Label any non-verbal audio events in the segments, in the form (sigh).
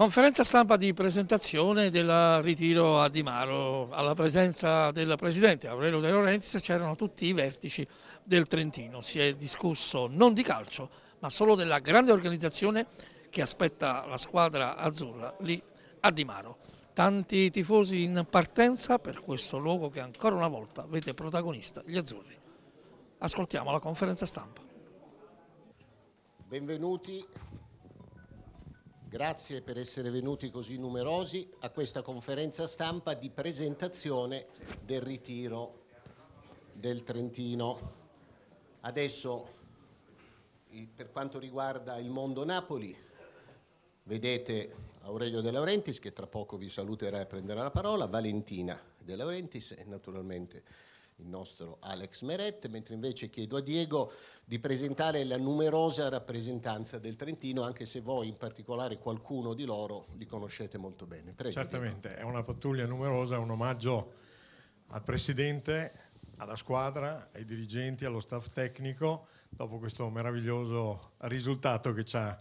Conferenza stampa di presentazione del ritiro a Di Maro. Alla presenza del presidente Aurelio De Laurentiis c'erano tutti i vertici del Trentino. Si è discusso non di calcio, ma solo della grande organizzazione che aspetta la squadra azzurra lì a Di Maro. Tanti tifosi in partenza per questo luogo che ancora una volta vede protagonista gli azzurri. Ascoltiamo la conferenza stampa. Benvenuti Grazie per essere venuti così numerosi a questa conferenza stampa di presentazione del ritiro del Trentino. Adesso, per quanto riguarda il mondo Napoli, vedete Aurelio De Laurentiis che tra poco vi saluterà e prenderà la parola, Valentina De Laurentiis e naturalmente il nostro Alex Meret, mentre invece chiedo a Diego di presentare la numerosa rappresentanza del Trentino, anche se voi in particolare qualcuno di loro li conoscete molto bene. Prego, Certamente, Diego. è una pattuglia numerosa, un omaggio al Presidente, alla squadra, ai dirigenti, allo staff tecnico, dopo questo meraviglioso risultato che ci ha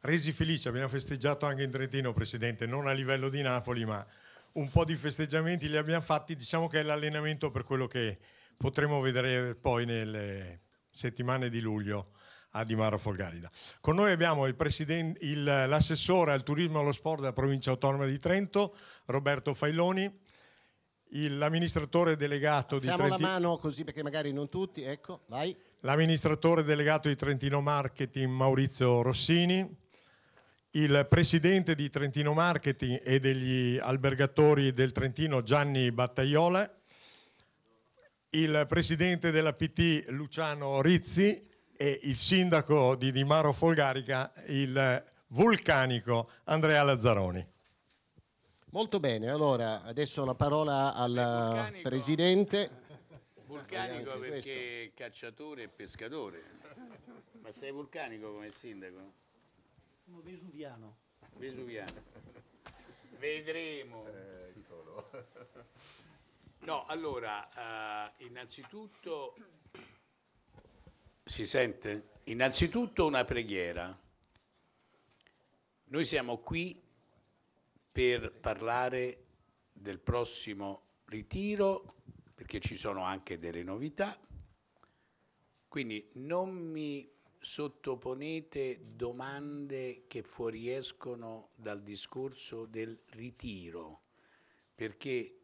resi felici. Abbiamo festeggiato anche in Trentino, Presidente, non a livello di Napoli, ma un po' di festeggiamenti li abbiamo fatti, diciamo che è l'allenamento per quello che potremo vedere poi nelle settimane di luglio a Di Maro Folgarida. Con noi abbiamo l'assessore al turismo e allo sport della provincia autonoma di Trento, Roberto Failoni, l'amministratore delegato Alziamo di Trentino... la mano così perché magari non tutti, ecco, vai. L'amministratore delegato di Trentino Marketing, Maurizio Rossini, il presidente di Trentino Marketing e degli albergatori del Trentino Gianni Battaiola, il presidente della PT Luciano Rizzi e il sindaco di Di Maro Folgarica, il vulcanico Andrea Lazzaroni. Molto bene, allora adesso la parola al presidente. Vulcanico perché questo. cacciatore e pescatore. Ma sei vulcanico come sindaco? Sono vesuviano. Vesuviano. (laughs) Vedremo. Eccolo. (laughs) No, allora, uh, innanzitutto, si sente? Innanzitutto una preghiera. Noi siamo qui per parlare del prossimo ritiro, perché ci sono anche delle novità, quindi non mi sottoponete domande che fuoriescono dal discorso del ritiro, perché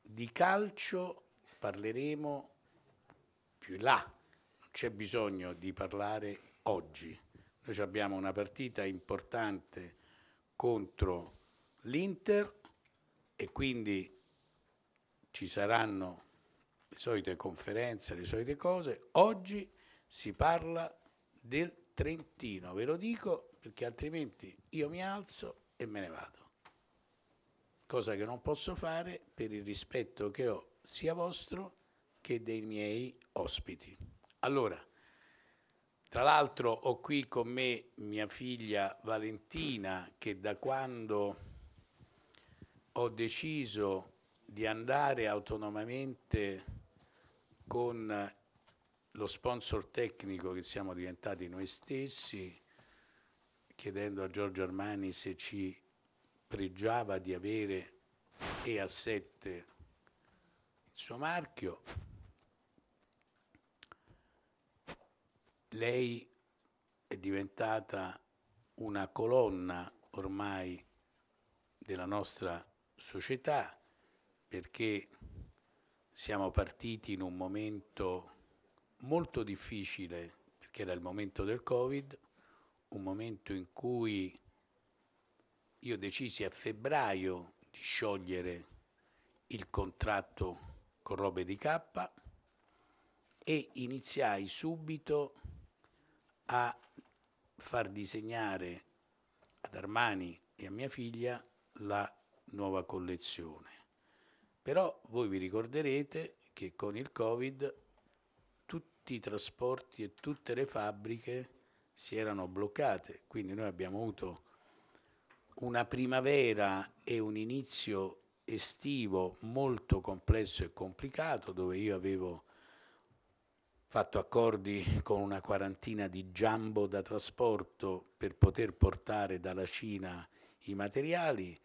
di calcio parleremo più in là, non c'è bisogno di parlare oggi. Noi abbiamo una partita importante contro l'Inter e quindi ci saranno le solite conferenze, le solite cose. Oggi si parla del Trentino, ve lo dico perché altrimenti io mi alzo e me ne vado. Cosa che non posso fare per il rispetto che ho sia vostro che dei miei ospiti. Allora, tra l'altro ho qui con me mia figlia Valentina che da quando ho deciso di andare autonomamente con lo sponsor tecnico che siamo diventati noi stessi, chiedendo a Giorgio Armani se ci pregiava di avere e a 7 il suo marchio. Lei è diventata una colonna ormai della nostra società perché siamo partiti in un momento molto difficile perché era il momento del Covid, un momento in cui io decisi a febbraio di sciogliere il contratto con Robe di K e iniziai subito a far disegnare ad Armani e a mia figlia la nuova collezione. Però voi vi ricorderete che con il Covid tutti i trasporti e tutte le fabbriche si erano bloccate, quindi noi abbiamo avuto una primavera e un inizio estivo molto complesso e complicato, dove io avevo fatto accordi con una quarantina di jumbo da trasporto per poter portare dalla Cina i materiali,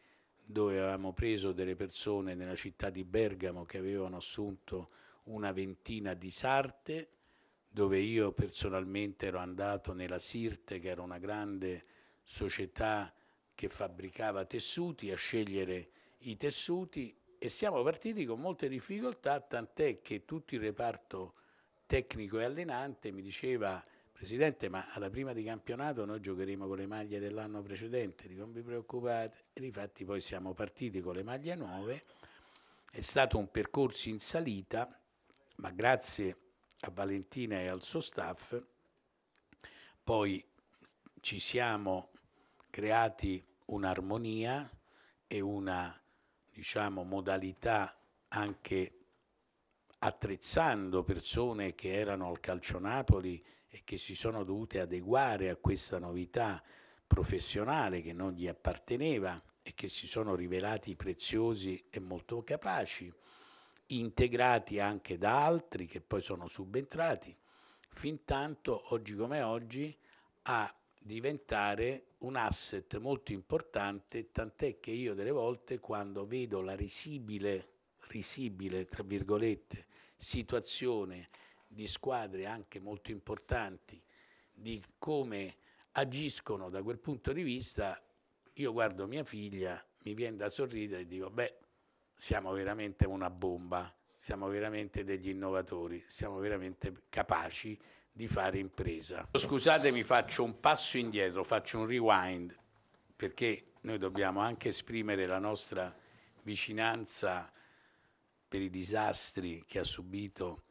dove avevamo preso delle persone nella città di Bergamo che avevano assunto una ventina di sarte, dove io personalmente ero andato nella Sirte, che era una grande società che fabbricava tessuti, a scegliere i tessuti e siamo partiti con molte difficoltà, tant'è che tutto il reparto tecnico e allenante mi diceva Presidente, ma alla prima di campionato noi giocheremo con le maglie dell'anno precedente, dico non vi preoccupate, e infatti poi siamo partiti con le maglie nuove, è stato un percorso in salita, ma grazie a Valentina e al suo staff, poi ci siamo creati un'armonia e una diciamo, modalità anche attrezzando persone che erano al Calcio Napoli e che si sono dovute adeguare a questa novità professionale che non gli apparteneva e che si sono rivelati preziosi e molto capaci, integrati anche da altri che poi sono subentrati, fin tanto oggi come oggi a diventare un asset molto importante, tant'è che io delle volte quando vedo la risibile, risibile tra virgolette, situazione di squadre anche molto importanti, di come agiscono da quel punto di vista, io guardo mia figlia, mi viene da sorridere e dico, beh, siamo veramente una bomba, siamo veramente degli innovatori, siamo veramente capaci di fare impresa. Scusatemi, faccio un passo indietro, faccio un rewind, perché noi dobbiamo anche esprimere la nostra vicinanza per i disastri che ha subito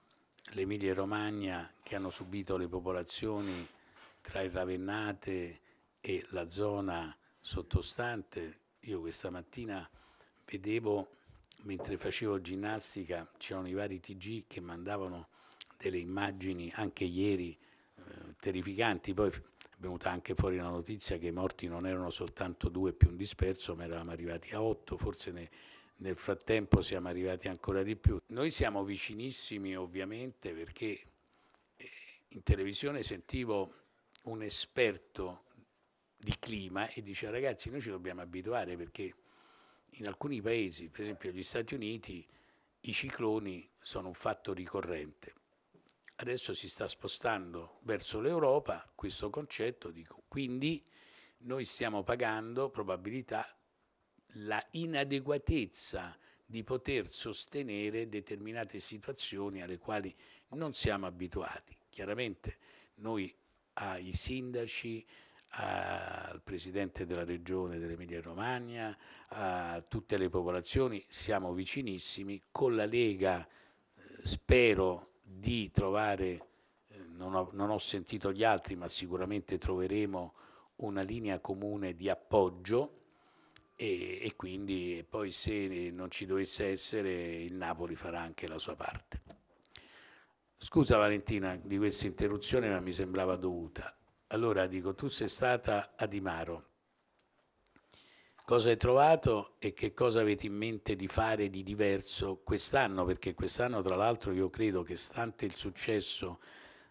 l'Emilia Romagna, che hanno subito le popolazioni tra il Ravennate e la zona sottostante. Io questa mattina vedevo, mentre facevo ginnastica, c'erano i vari TG che mandavano delle immagini anche ieri eh, terrificanti, poi è venuta anche fuori la notizia che i morti non erano soltanto due più un disperso, ma eravamo arrivati a otto, forse ne, nel frattempo siamo arrivati ancora di più. Noi siamo vicinissimi ovviamente perché eh, in televisione sentivo un esperto di clima e dice ragazzi noi ci dobbiamo abituare perché in alcuni paesi, per esempio gli Stati Uniti, i cicloni sono un fatto ricorrente adesso si sta spostando verso l'Europa questo concetto, dico, quindi noi stiamo pagando probabilità la inadeguatezza di poter sostenere determinate situazioni alle quali non siamo abituati. Chiaramente noi ai sindaci, al Presidente della Regione dell'Emilia Romagna, a tutte le popolazioni siamo vicinissimi, con la Lega eh, spero di trovare, eh, non ho, non ho sentito gli altri, ma sicuramente troveremo una linea comune di appoggio e, e, quindi poi se non ci dovesse essere il Napoli farà anche la sua parte. Scusa Valentina di questa interruzione ma mi sembrava dovuta. Allora dico, tu sei stata a Dimaro, cosa hai trovato e che cosa avete in mente di fare di diverso quest'anno, perché quest'anno tra l'altro io credo che stante il successo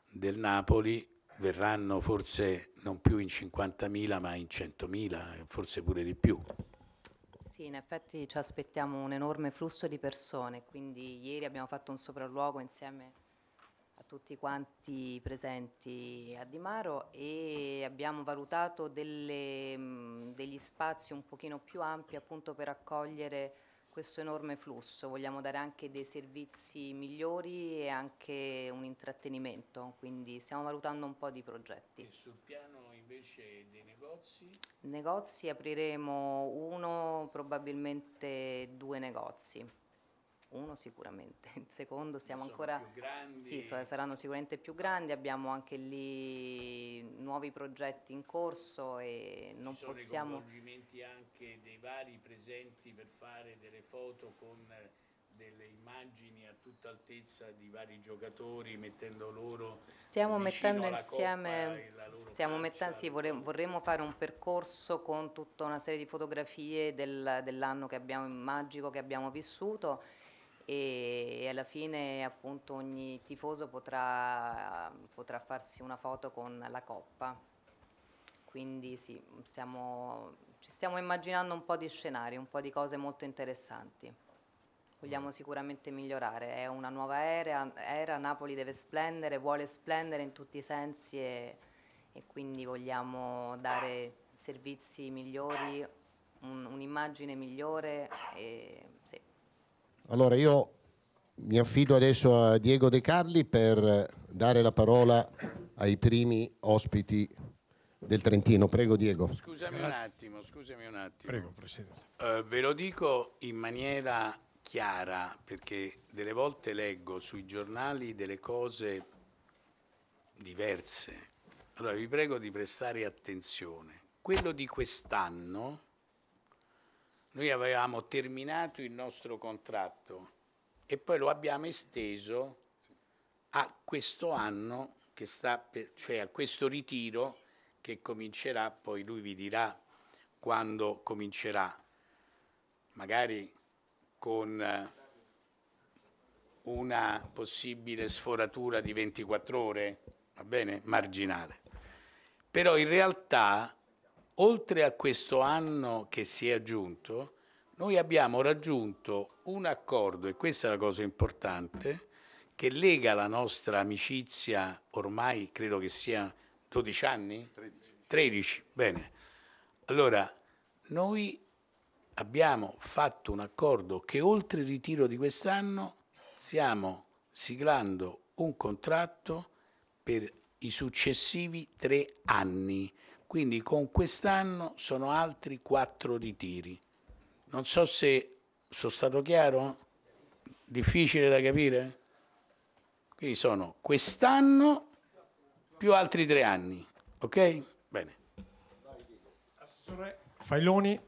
del Napoli verranno forse non più in 50.000 ma in 100.000, forse pure di più. Sì, in effetti ci aspettiamo un enorme flusso di persone, quindi ieri abbiamo fatto un sopralluogo insieme tutti quanti presenti a Di Maro e abbiamo valutato delle, mh, degli spazi un pochino più ampi appunto per accogliere questo enorme flusso. Vogliamo dare anche dei servizi migliori e anche un intrattenimento, quindi stiamo valutando un po' di progetti. E sul piano invece dei negozi? Negozi apriremo uno, probabilmente due negozi uno sicuramente, (laughs) il secondo siamo Sono ancora... più grandi. Sì, saranno sicuramente più grandi, abbiamo anche lì nuovi progetti in corso e non Ci sono possiamo... Ci coinvolgimenti anche dei vari presenti per fare delle foto con delle immagini a tutta altezza di vari giocatori mettendo loro stiamo mettendo insieme stiamo mettendo, sì, vorremmo, vorremmo, fare un percorso con tutta una serie di fotografie del, dell'anno che abbiamo magico che abbiamo vissuto e alla fine appunto ogni tifoso potrà, potrà farsi una foto con la coppa. Quindi sì, stiamo ci stiamo immaginando un po' di scenari, un po' di cose molto interessanti. Vogliamo sicuramente migliorare, è una nuova era, era Napoli deve splendere, vuole splendere in tutti i sensi e, e quindi vogliamo dare servizi migliori, un- un'immagine migliore. E. Allora io mi affido adesso a Diego De Carli per dare la parola ai primi ospiti del Trentino. Prego Diego. Scusami un Grazie. attimo, scusami un attimo. Prego, Presidente. Eh, ve lo dico in maniera chiara perché delle volte leggo sui giornali delle cose diverse. Allora vi prego di prestare attenzione. Quello di quest'anno, noi avevamo terminato il nostro contratto e poi lo abbiamo esteso a questo anno, che sta per- cioè a questo ritiro che comincerà, poi lui vi dirà quando comincerà, magari con eh, una possibile sforatura di 24 ore, va bene, marginale. Però in realtà, oltre a questo anno che si è aggiunto, noi abbiamo raggiunto un accordo, e questa è la cosa importante, che lega la nostra amicizia ormai credo che sia 12 anni? 13. 13, bene. Allora, noi abbiamo fatto un accordo che oltre il ritiro di quest'anno stiamo siglando un contratto per i successivi tre anni. Quindi con quest'anno sono altri quattro ritiri. Non so se sono stato chiaro? Difficile da capire? Quindi sono quest'anno più altri tre anni. Ok? Bene. Assessore Failoni,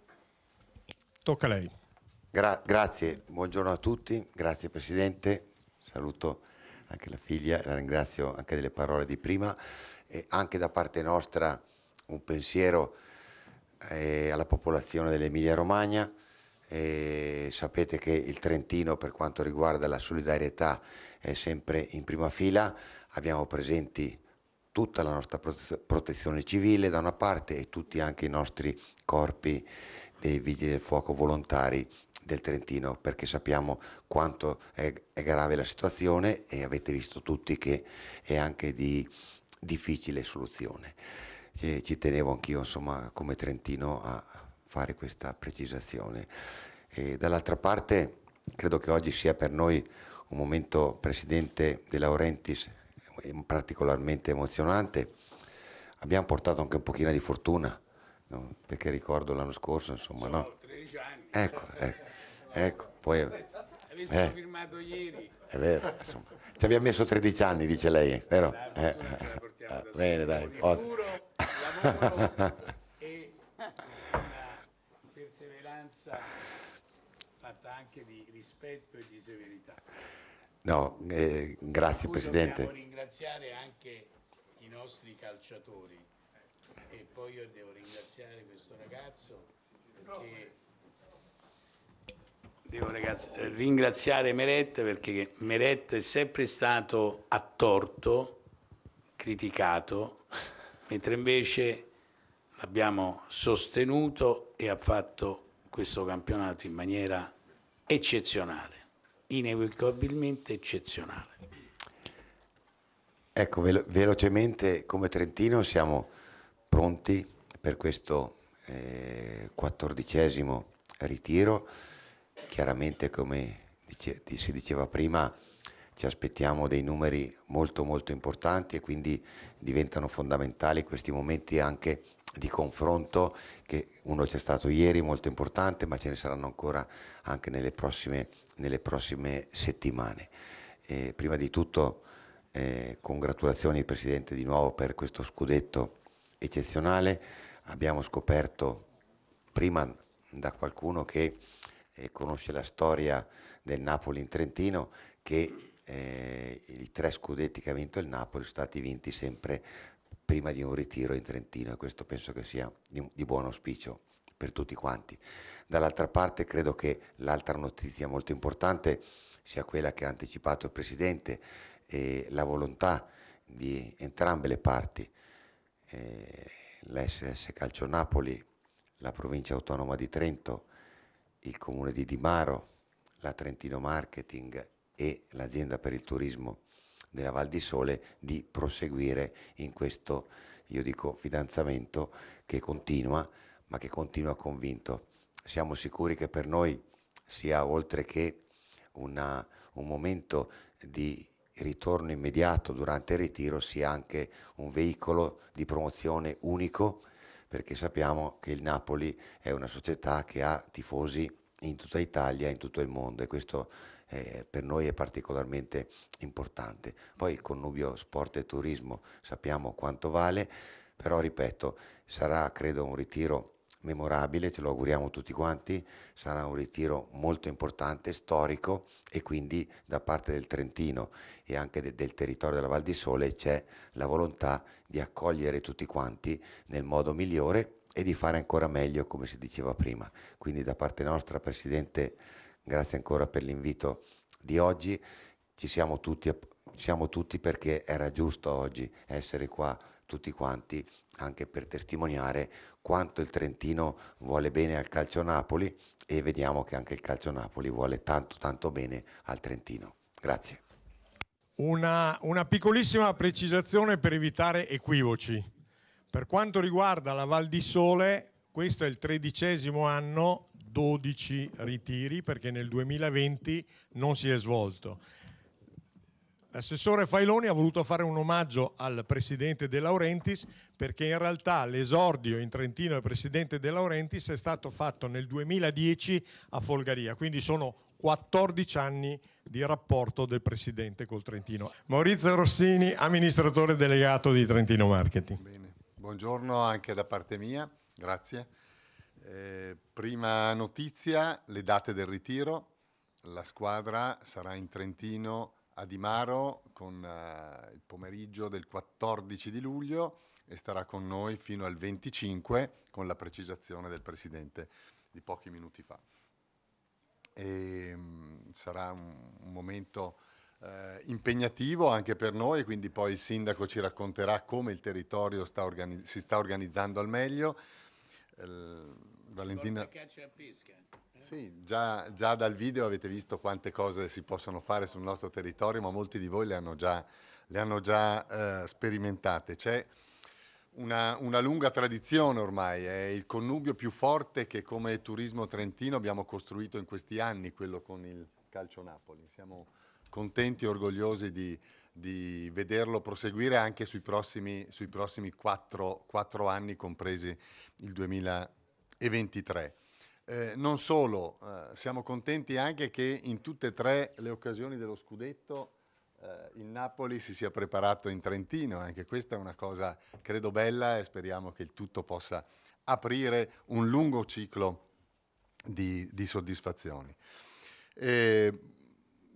tocca a lei. Gra- grazie, buongiorno a tutti, grazie Presidente, saluto anche la figlia, la ringrazio anche delle parole di prima e anche da parte nostra un pensiero eh, alla popolazione dell'Emilia Romagna. E sapete che il Trentino per quanto riguarda la solidarietà è sempre in prima fila, abbiamo presenti tutta la nostra prote- protezione civile da una parte e tutti anche i nostri corpi dei vigili del fuoco volontari del Trentino perché sappiamo quanto è, è grave la situazione e avete visto tutti che è anche di difficile soluzione. Ci, ci tenevo anch'io insomma come Trentino a fare questa precisazione. E dall'altra parte credo che oggi sia per noi un momento, Presidente De Laurentiis, particolarmente emozionante. Abbiamo portato anche un pochino di fortuna, no? perché ricordo l'anno scorso, insomma, no? 13 anni. Ecco, ecco, ecco, poi Avessimo Eh. firmato ieri. è vero, insomma. Ci abbiamo messo 13 anni, dice lei, vero? La Eh, la portiamo eh, bene, dai, duro (laughs) lavoro e una perseveranza fatta anche di rispetto e di severità. No, eh, grazie Presidente. Dobbiamo ringraziare anche i nostri calciatori e poi io devo ringraziare questo ragazzo perché devo ragazzi- eh, ringraziare Meret perché Meret è sempre stato a torto, criticato, mentre invece l'abbiamo sostenuto e ha fatto questo campionato in maniera eccezionale, inequivocabilmente eccezionale. Ecco, velo- velocemente come Trentino siamo pronti per questo eh, quattordicesimo ritiro. Chiaramente, come dice- di- si diceva prima, ci aspettiamo dei numeri molto molto importanti e quindi diventano fondamentali questi momenti anche di confronto che uno c'è stato ieri molto importante ma ce ne saranno ancora anche nelle prossime, nelle prossime settimane. Eh, prima di tutto eh, congratulazioni Presidente di nuovo per questo scudetto eccezionale. Abbiamo scoperto prima da qualcuno che eh, conosce la storia del Napoli in Trentino che eh, i tre scudetti che ha vinto il Napoli sono stati vinti sempre prima di un ritiro in Trentino e questo penso che sia di, di buon auspicio per tutti quanti. Dall'altra parte credo che l'altra notizia molto importante sia quella che ha anticipato il Presidente e la volontà di entrambe le parti, eh, l'SS Calcio Napoli, la provincia autonoma di Trento, il comune di Dimaro, la Trentino Marketing e l'azienda per il turismo della Val di Sole di proseguire in questo, io dico, fidanzamento che continua, ma che continua convinto. Siamo sicuri che per noi sia oltre che una, un momento di ritorno immediato durante il ritiro, sia anche un veicolo di promozione unico, perché sappiamo che il Napoli è una società che ha tifosi in tutta Italia in tutto il mondo e questo eh, per noi è particolarmente importante. Poi il connubio sport e turismo sappiamo quanto vale, però ripeto, sarà credo un ritiro memorabile, ce lo auguriamo tutti quanti, sarà un ritiro molto importante, storico e quindi da parte del Trentino e anche de- del territorio della Val di Sole c'è la volontà di accogliere tutti quanti nel modo migliore e di fare ancora meglio come si diceva prima. Quindi da parte nostra Presidente grazie ancora per l'invito di oggi, ci siamo tutti, siamo tutti perché era giusto oggi essere qua tutti quanti anche per testimoniare quanto il Trentino vuole bene al calcio Napoli e vediamo che anche il calcio Napoli vuole tanto tanto bene al Trentino. Grazie. Una, una piccolissima precisazione per evitare equivoci. Per quanto riguarda la Val di Sole, questo è il tredicesimo anno 12 ritiri perché nel 2020 non si è svolto. L'assessore Failoni ha voluto fare un omaggio al presidente De Laurentiis perché in realtà l'esordio in Trentino del presidente De Laurentiis è stato fatto nel 2010 a Folgaria, quindi sono 14 anni di rapporto del presidente col Trentino. Maurizio Rossini, amministratore delegato di Trentino Marketing. Bene. Buongiorno anche da parte mia, grazie. Eh, prima notizia, le date del ritiro. La squadra sarà in Trentino a Dimaro con uh, il pomeriggio del 14 di luglio e starà con noi fino al 25 con la precisazione del Presidente di pochi minuti fa. E, um, sarà un, un momento uh, impegnativo anche per noi, quindi poi il Sindaco ci racconterà come il territorio sta si sta organizzando al meglio. Uh, Valentina... Sì, già, già, dal video avete visto quante cose si possono fare sul nostro territorio, ma molti di voi le hanno già, le hanno già eh, sperimentate. C'è una, una, lunga tradizione ormai, è il connubio più forte che come turismo trentino abbiamo costruito in questi anni, quello con il Calcio Napoli. Siamo contenti e orgogliosi di, di vederlo proseguire anche sui prossimi, sui prossimi quattro, quattro anni, compresi il 2020 e 23. Eh, non solo, eh, siamo contenti anche che in tutte e tre le occasioni dello scudetto eh, il Napoli si sia preparato in Trentino, anche questa è una cosa credo bella e speriamo che il tutto possa aprire un lungo ciclo di, di soddisfazioni. E,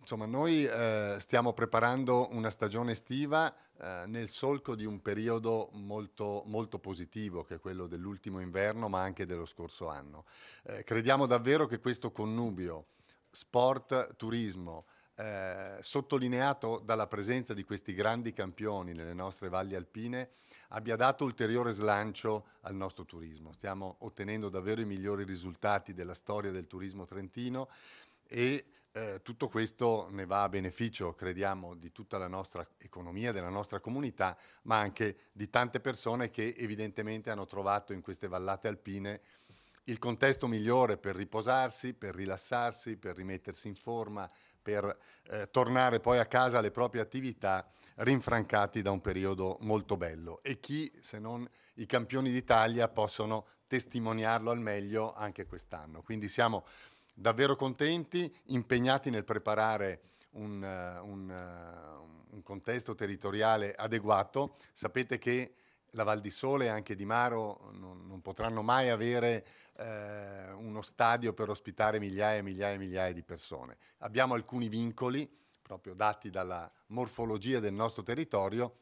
insomma, noi eh, stiamo preparando una stagione estiva eh, nel solco di un periodo molto, molto positivo, che è quello dell'ultimo inverno, ma anche dello scorso anno. Eh, crediamo davvero che questo connubio sport-turismo, eh, sottolineato dalla presenza di questi grandi campioni nelle nostre valli alpine, abbia dato ulteriore slancio al nostro turismo. Stiamo ottenendo davvero i migliori risultati della storia del turismo trentino e eh, tutto questo ne va a beneficio, crediamo, di tutta la nostra economia, della nostra comunità, ma anche di tante persone che evidentemente hanno trovato in queste vallate alpine il contesto migliore per riposarsi, per rilassarsi, per rimettersi in forma, per eh, tornare poi a casa alle proprie attività rinfrancati da un periodo molto bello. E chi, se non i campioni d'Italia, possono testimoniarlo al meglio anche quest'anno. Quindi siamo davvero contenti, impegnati nel preparare un, uh, un, uh, un, contesto territoriale adeguato. Sapete che la Val di Sole e anche Di Maro non, non potranno mai avere eh, uno stadio per ospitare migliaia e migliaia e migliaia di persone. Abbiamo alcuni vincoli, proprio dati dalla morfologia del nostro territorio,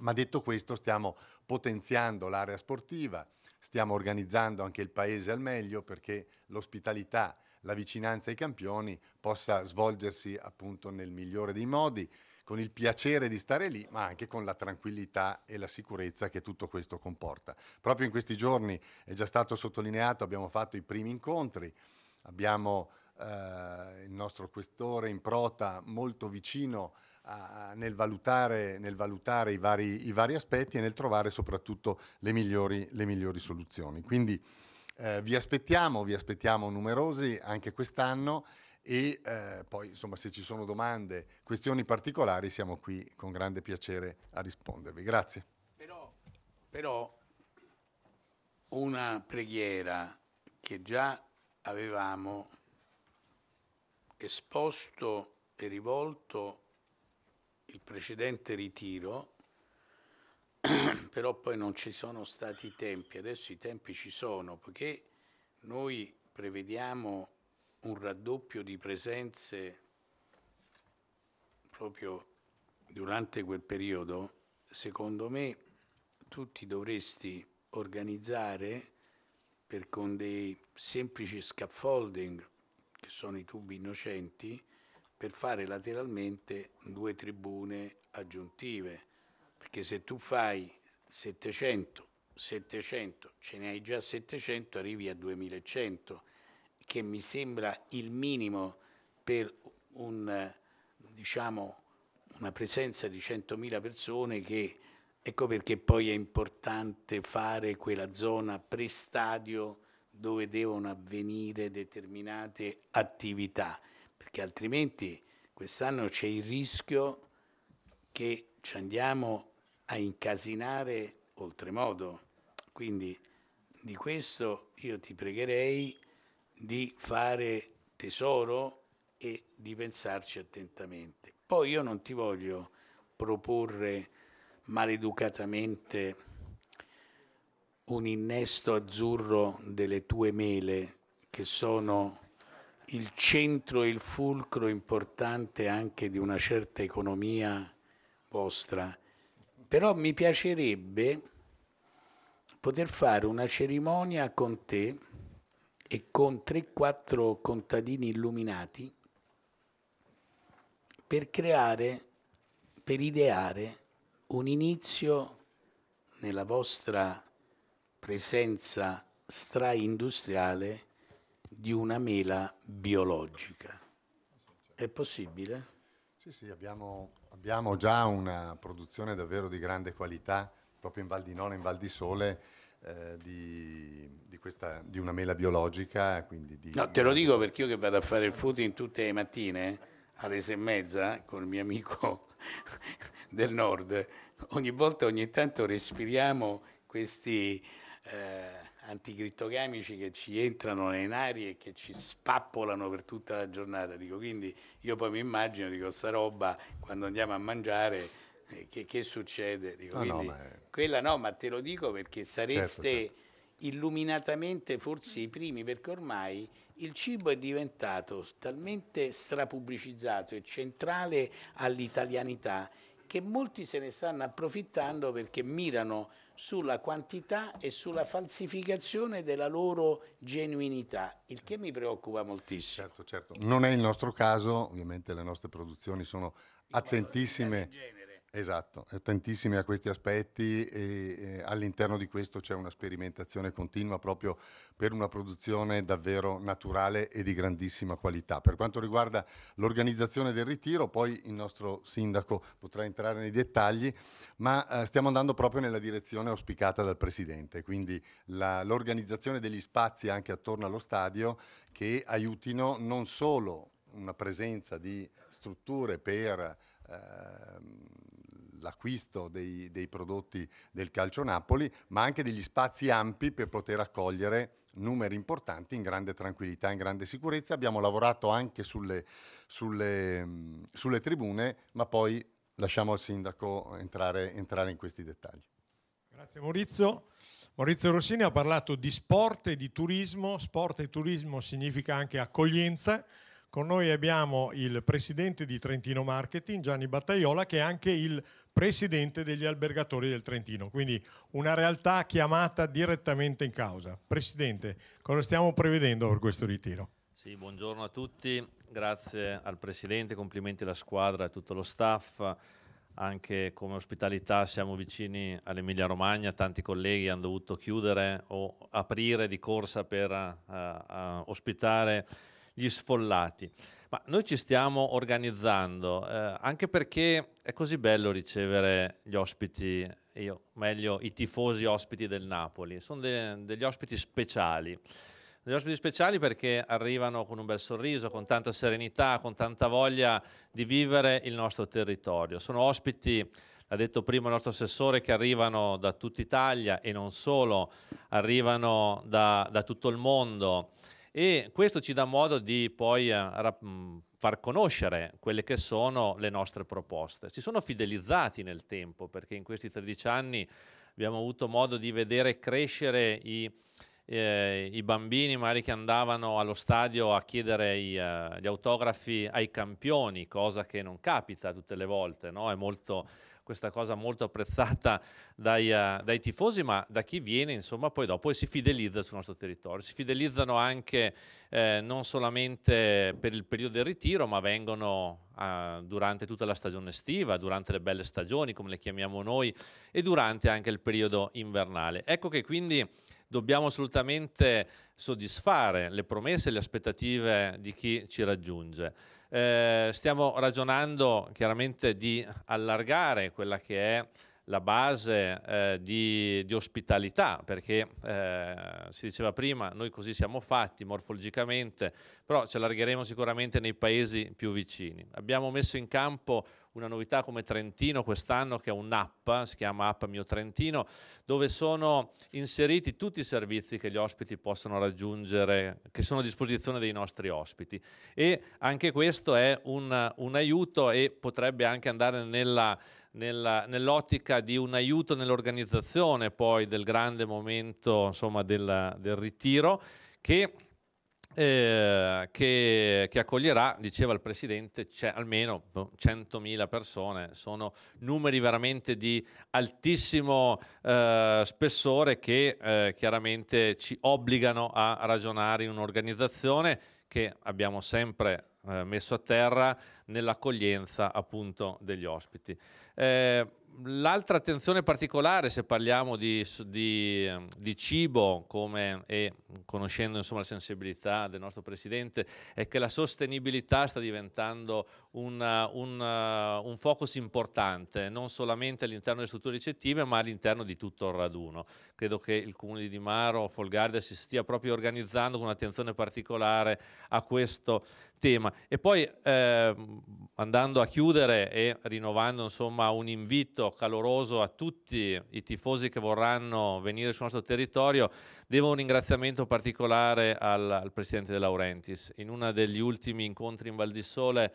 ma detto questo stiamo potenziando l'area sportiva, stiamo organizzando anche il paese al meglio perché l'ospitalità la vicinanza ai campioni possa svolgersi appunto nel migliore dei modi. con il piacere di stare lì, ma anche con la tranquillità e la sicurezza che tutto questo comporta. Proprio in questi giorni è già stato sottolineato, abbiamo fatto i primi incontri, abbiamo eh, il nostro questore in prota molto vicino a, nel, valutare, nel valutare, i, vari, i vari, aspetti e nel trovare soprattutto le migliori, le migliori soluzioni. Quindi eh, vi aspettiamo, vi aspettiamo numerosi anche quest'anno e eh, poi insomma se ci sono domande, questioni particolari siamo qui con grande piacere a rispondervi. Grazie. Però, però una preghiera che già avevamo esposto e rivolto il precedente ritiro, (coughs) però poi non ci sono stati i tempi, adesso i tempi ci sono, perché noi prevediamo un raddoppio di presenze proprio durante quel periodo, secondo me tu ti dovresti organizzare per con dei semplici scaffolding, che sono i tubi innocenti, per fare lateralmente due tribune aggiuntive, perché se tu fai 700, 700, ce ne hai già 700, arrivi a 2100, che mi sembra il minimo per un, diciamo, una presenza di 100.000 persone che ecco perché poi è importante fare quella zona pre-stadio dove devono avvenire determinate attività perché altrimenti quest'anno c'è il rischio che ci andiamo a incasinare oltremodo. Quindi di questo io ti pregherei di fare tesoro e di pensarci attentamente. Poi io non ti voglio proporre maleducatamente un innesto azzurro delle tue mele che sono il centro e il fulcro importante anche di una certa economia vostra, però mi piacerebbe poter fare una cerimonia con te e con 3-4 contadini illuminati per creare, per ideare un inizio nella vostra presenza stra-industriale di una mela biologica. È possibile? Sì, sì, abbiamo, abbiamo già una produzione davvero di grande qualità, proprio in Val di Nona, in Val di Sole, eh, di, di, questa, di, una mela biologica. Di no, te lo dico perché io che vado a fare il footing tutte le mattine alle sei e mezza con il mio amico (laughs) del nord, ogni volta, ogni tanto respiriamo questi... Eh, anticrittocamici che ci entrano nei nari e che ci spappolano per tutta la giornata. Dico, quindi io poi mi immagino, dico, sta roba quando andiamo a mangiare, eh, che, che, succede? Dico, no, quindi, no, è... Quella no, ma te lo dico perché sareste certo, certo. illuminatamente forse i primi, perché ormai il cibo è diventato talmente strapubblicizzato e centrale all'italianità che molti se ne stanno approfittando perché mirano sulla quantità e sulla falsificazione della loro genuinità, il che mi preoccupa moltissimo. Certo, certo. Non è il nostro caso, ovviamente le nostre produzioni sono attentissime Esatto, attentissimi a questi aspetti e, e all'interno di questo c'è una sperimentazione continua proprio per una produzione davvero naturale e di grandissima qualità. Per quanto riguarda l'organizzazione del ritiro, poi il nostro sindaco potrà entrare nei dettagli, ma eh, stiamo andando proprio nella direzione auspicata dal Presidente, quindi l'organizzazione degli spazi anche attorno allo stadio che aiutino non solo una presenza di strutture per eh, l'acquisto dei, dei, prodotti del Calcio Napoli, ma anche degli spazi ampi per poter accogliere numeri importanti in grande tranquillità, in grande sicurezza. Abbiamo lavorato anche sulle, sulle, sulle tribune, ma poi lasciamo al sindaco entrare, entrare in questi dettagli. Grazie Maurizio. Maurizio Rossini ha parlato di sport e di turismo. Sport e turismo significa anche accoglienza. Con noi abbiamo il presidente di Trentino Marketing, Gianni Battaiola, che è anche il presidente degli albergatori del Trentino, quindi una realtà chiamata direttamente in causa. Presidente, cosa stiamo prevedendo per questo ritiro? Sì, buongiorno a tutti, grazie al Presidente, complimenti alla squadra e a tutto lo staff. Anche come ospitalità siamo vicini all'Emilia Romagna, tanti colleghi hanno dovuto chiudere o aprire di corsa per uh, uh, ospitare gli sfollati. Ma noi ci stiamo organizzando, eh, anche perché è così bello ricevere gli ospiti, io, meglio i tifosi ospiti del Napoli, sono de degli ospiti speciali. Degli ospiti speciali perché arrivano con un bel sorriso, con tanta serenità, con tanta voglia di vivere il nostro territorio. Sono ospiti, l'ha detto prima il nostro assessore, che arrivano da tutta Italia e non solo, arrivano da, da tutto il mondo e questo ci dà modo di poi eh, far conoscere quelle che sono le nostre proposte. Si sono fidelizzati nel tempo perché in questi 13 anni abbiamo avuto modo di vedere crescere i eh, i bambini magari che andavano allo stadio a chiedere i, uh, gli autografi ai campioni, cosa che non capita tutte le volte, no? è molto, questa cosa molto apprezzata dai, uh, dai, tifosi, ma da chi viene insomma poi dopo e si fidelizza sul nostro territorio. Si fidelizzano anche eh, non solamente per il periodo del ritiro, ma vengono uh, durante tutta la stagione estiva, durante le belle stagioni, come le chiamiamo noi, e durante anche il periodo invernale. Ecco che quindi dobbiamo assolutamente soddisfare le promesse e le aspettative di chi ci raggiunge. Eh, stiamo ragionando chiaramente di allargare quella che è la base eh, di, di, ospitalità, perché eh, si diceva prima, noi così siamo fatti morfologicamente, però ci allargheremo sicuramente nei paesi più vicini. Abbiamo messo in campo una novità come Trentino quest'anno che è un'app, si chiama App Mio Trentino, dove sono inseriti tutti i servizi che gli ospiti possono raggiungere, che sono a disposizione dei nostri ospiti. E anche questo è un, un aiuto e potrebbe anche andare nella nell'ottica di un aiuto nell'organizzazione poi del grande momento insomma, del, del ritiro che eh, che, che, accoglierà, diceva il Presidente, c'è almeno 100.000 boh, persone, sono numeri veramente di altissimo eh, spessore che eh, chiaramente ci obbligano a ragionare in un'organizzazione che abbiamo sempre eh, messo a terra nell'accoglienza appunto degli ospiti. Eh, L'altra attenzione particolare, se parliamo di, di, di cibo, come, e conoscendo insomma, la sensibilità del nostro Presidente, è che la sostenibilità sta diventando una, un, uh, un focus importante, non solamente all'interno delle strutture ricettive, ma all'interno di tutto il raduno. Credo che il Comune Di Maro, Folgarda, si stia proprio organizzando con un'attenzione particolare a questo tema. E poi eh, andando a chiudere e rinnovando insomma, un invito caloroso a tutti i tifosi che vorranno venire sul nostro territorio, devo un ringraziamento particolare al, al Presidente De Laurentiis. In uno degli ultimi incontri in Val di Sole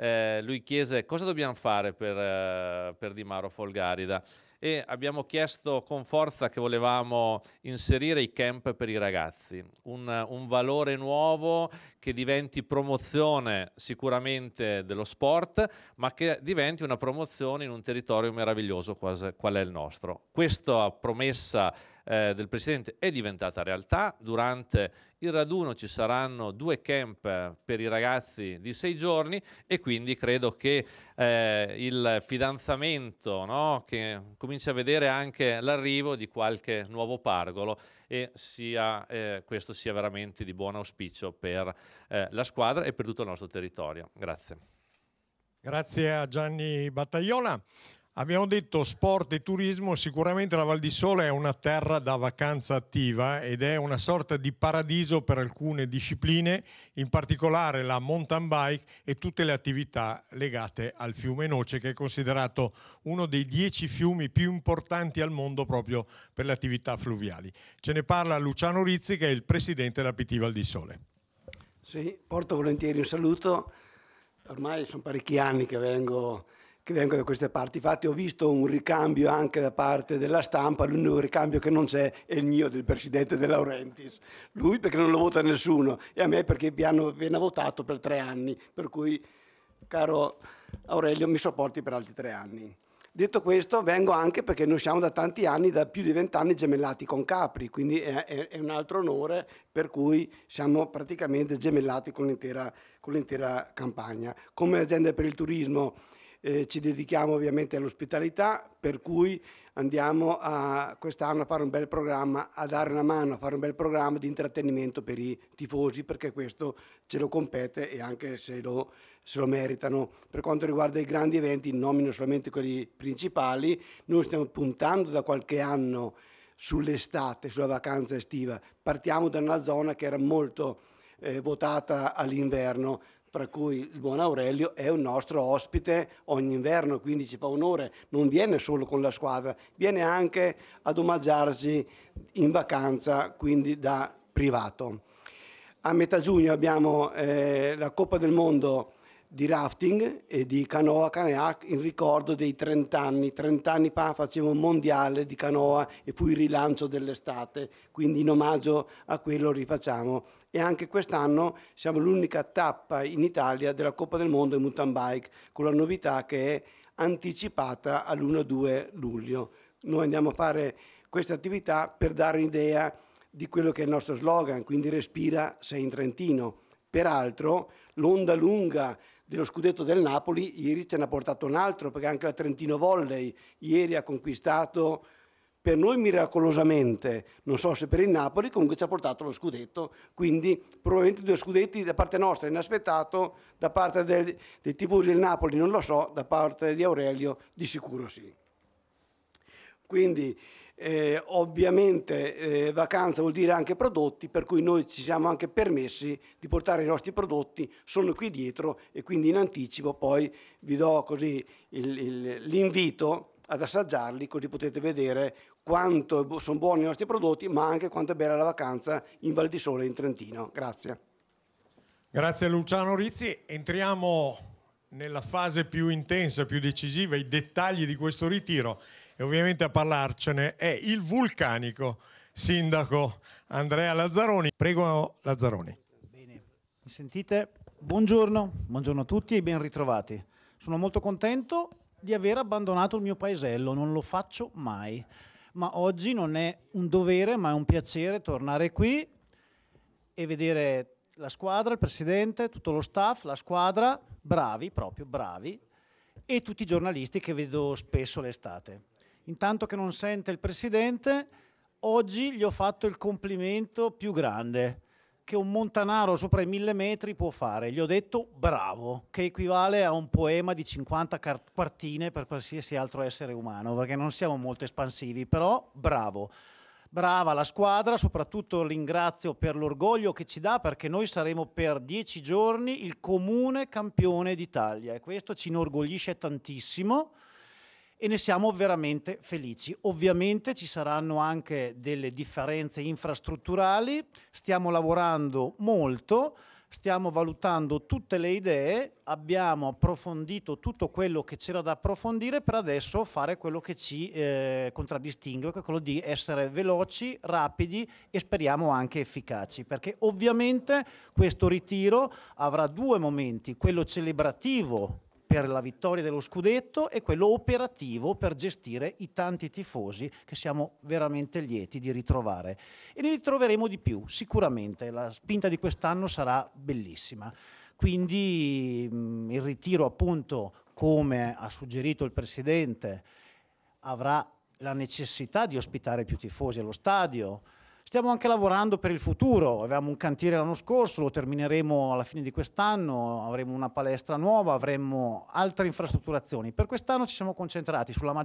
eh, lui chiese cosa dobbiamo fare per, eh, per Di Maro Folgarida e abbiamo chiesto con forza che volevamo inserire i camp per i ragazzi, un, un valore nuovo che diventi promozione sicuramente dello sport, ma che diventi una promozione in un territorio meraviglioso qual è il nostro. Questa promessa eh, del Presidente è diventata realtà. Durante il raduno ci saranno due camp per i ragazzi di sei giorni e quindi credo che eh, il fidanzamento no, che comincia a vedere anche l'arrivo di qualche nuovo pargolo e sia, eh, questo sia veramente di buon auspicio per eh, la squadra e per tutto il nostro territorio. Grazie. Grazie a Gianni Battagliola. Abbiamo detto sport e turismo, sicuramente la Val di Sole è una terra da vacanza attiva ed è una sorta di paradiso per alcune discipline, in particolare la mountain bike e tutte le attività legate al fiume Noce che è considerato uno dei dieci fiumi più importanti al mondo proprio per le attività fluviali. Ce ne parla Luciano Rizzi che è il presidente della PT Val di Sole. Sì, porto volentieri un saluto, ormai sono parecchi anni che vengo che vengo da queste parti. Infatti ho visto un ricambio anche da parte della stampa, l'unico ricambio che non c'è è il mio del presidente De Laurentiis. Lui perché non lo vota nessuno e a me perché mi hanno appena votato per tre anni, per cui caro Aurelio mi sopporti per altri tre anni. Detto questo, vengo anche perché noi siamo da tanti anni, da più di vent'anni, gemellati con Capri, quindi è, è, è, un altro onore per cui siamo praticamente gemellati con l'intera, con l'intera campagna. Come azienda per il turismo eh, ci dedichiamo ovviamente all'ospitalità, per cui andiamo a, quest'anno a fare un bel programma, a dare una mano a fare un bel programma di intrattenimento per i tifosi, perché questo ce lo compete e anche se lo, se lo meritano. Per quanto riguarda i grandi eventi, nomino solamente quelli principali, noi stiamo puntando da qualche anno sull'estate, sulla vacanza estiva. Partiamo da una zona che era molto eh, votata all'inverno, per cui il buon Aurelio è un nostro ospite ogni inverno, quindi ci fa onore, non viene solo con la squadra, viene anche ad omaggiarci in vacanza, quindi da privato. A metà giugno abbiamo eh, la Coppa del Mondo di rafting e di canoa kayak in ricordo dei 30 anni. 30 anni fa facevo un mondiale di canoa e fu il rilancio dell'estate, quindi in omaggio a quello rifacciamo. E anche quest'anno siamo l'unica tappa in Italia della Coppa del Mondo in mountain bike, con la novità che è anticipata all'1-2 luglio. Noi andiamo a fare questa attività per dare un'idea di quello che è il nostro slogan, quindi respira sei in Trentino. Peraltro l'onda lunga dello scudetto del Napoli, ieri ce n'ha portato un altro, perché anche la Trentino Volley ieri ha conquistato per noi miracolosamente, non so se per il Napoli, comunque ci ha portato lo scudetto, quindi probabilmente due scudetti da parte nostra inaspettato, da parte del, dei tifosi del Napoli non lo so, da parte di Aurelio di sicuro sì. Quindi eh, ovviamente eh, vacanza vuol dire anche prodotti, per cui noi ci siamo anche permessi di portare i nostri prodotti, sono qui dietro e quindi in anticipo poi vi do così l'invito ad assaggiarli, così potete vedere quanto sono buoni i nostri prodotti, ma anche quanto è bella la vacanza in Val di Sole in Trentino. Grazie. Grazie a Luciano Rizzi. Entriamo nella fase più intensa, più decisiva, i dettagli di questo ritiro e ovviamente a parlarcene è il vulcanico sindaco Andrea Lazzaroni. Prego Lazzaroni. Bene, mi sentite? Buongiorno, buongiorno a tutti e ben ritrovati. Sono molto contento di aver abbandonato il mio paesello, non lo faccio mai, ma oggi non è un dovere ma è un piacere tornare qui e vedere la squadra, il presidente, tutto lo staff, la squadra, bravi, proprio bravi, e tutti i giornalisti che vedo spesso l'estate. Intanto che non sente il Presidente, oggi gli ho fatto il complimento più grande che un montanaro sopra i mille metri può fare. Gli ho detto bravo, che equivale a un poema di 50 quartine per qualsiasi altro essere umano, perché non siamo molto espansivi, però bravo. Brava la squadra, soprattutto ringrazio per l'orgoglio che ci dà perché noi saremo per dieci giorni il comune campione d'Italia e questo ci inorgoglisce tantissimo e ne siamo veramente felici. Ovviamente ci saranno anche delle differenze infrastrutturali, stiamo lavorando molto, stiamo valutando tutte le idee, abbiamo approfondito tutto quello che c'era da approfondire per adesso fare quello che ci eh, contraddistingue, che è quello di essere veloci, rapidi e speriamo anche efficaci, perché ovviamente questo ritiro avrà due momenti, quello celebrativo per la vittoria dello scudetto e quello operativo per gestire i tanti tifosi che siamo veramente lieti di ritrovare. E ne ritroveremo di più, sicuramente. La spinta di quest'anno sarà bellissima. Quindi mh, il ritiro appunto, come ha suggerito il Presidente, avrà la necessità di ospitare più tifosi allo stadio, Stiamo anche lavorando per il futuro, avevamo un cantiere l'anno scorso, lo termineremo alla fine di quest'anno, avremo una palestra nuova, avremo altre infrastrutturazioni. Per quest'anno ci siamo concentrati sulla,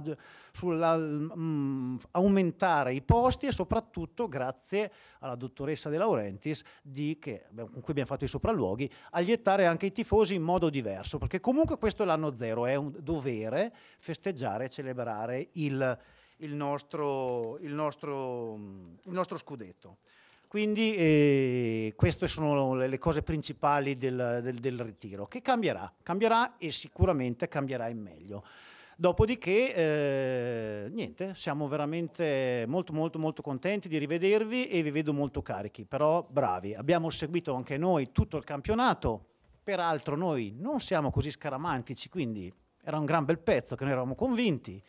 sulla um, aumentare i posti e soprattutto grazie alla dottoressa De Laurentiis di, che, con cui abbiamo fatto i sopralluoghi, a liettare anche i tifosi in modo diverso, perché comunque questo è l'anno zero, è un dovere festeggiare e celebrare il il nostro, il nostro, il nostro scudetto. Quindi eh, queste sono le, cose principali del, del, del, ritiro, che cambierà, cambierà e sicuramente cambierà in meglio. Dopodiché, eh, niente, siamo veramente molto molto molto contenti di rivedervi e vi vedo molto carichi, però bravi. Abbiamo seguito anche noi tutto il campionato, peraltro noi non siamo così scaramantici, quindi era un gran bel pezzo che noi eravamo convinti.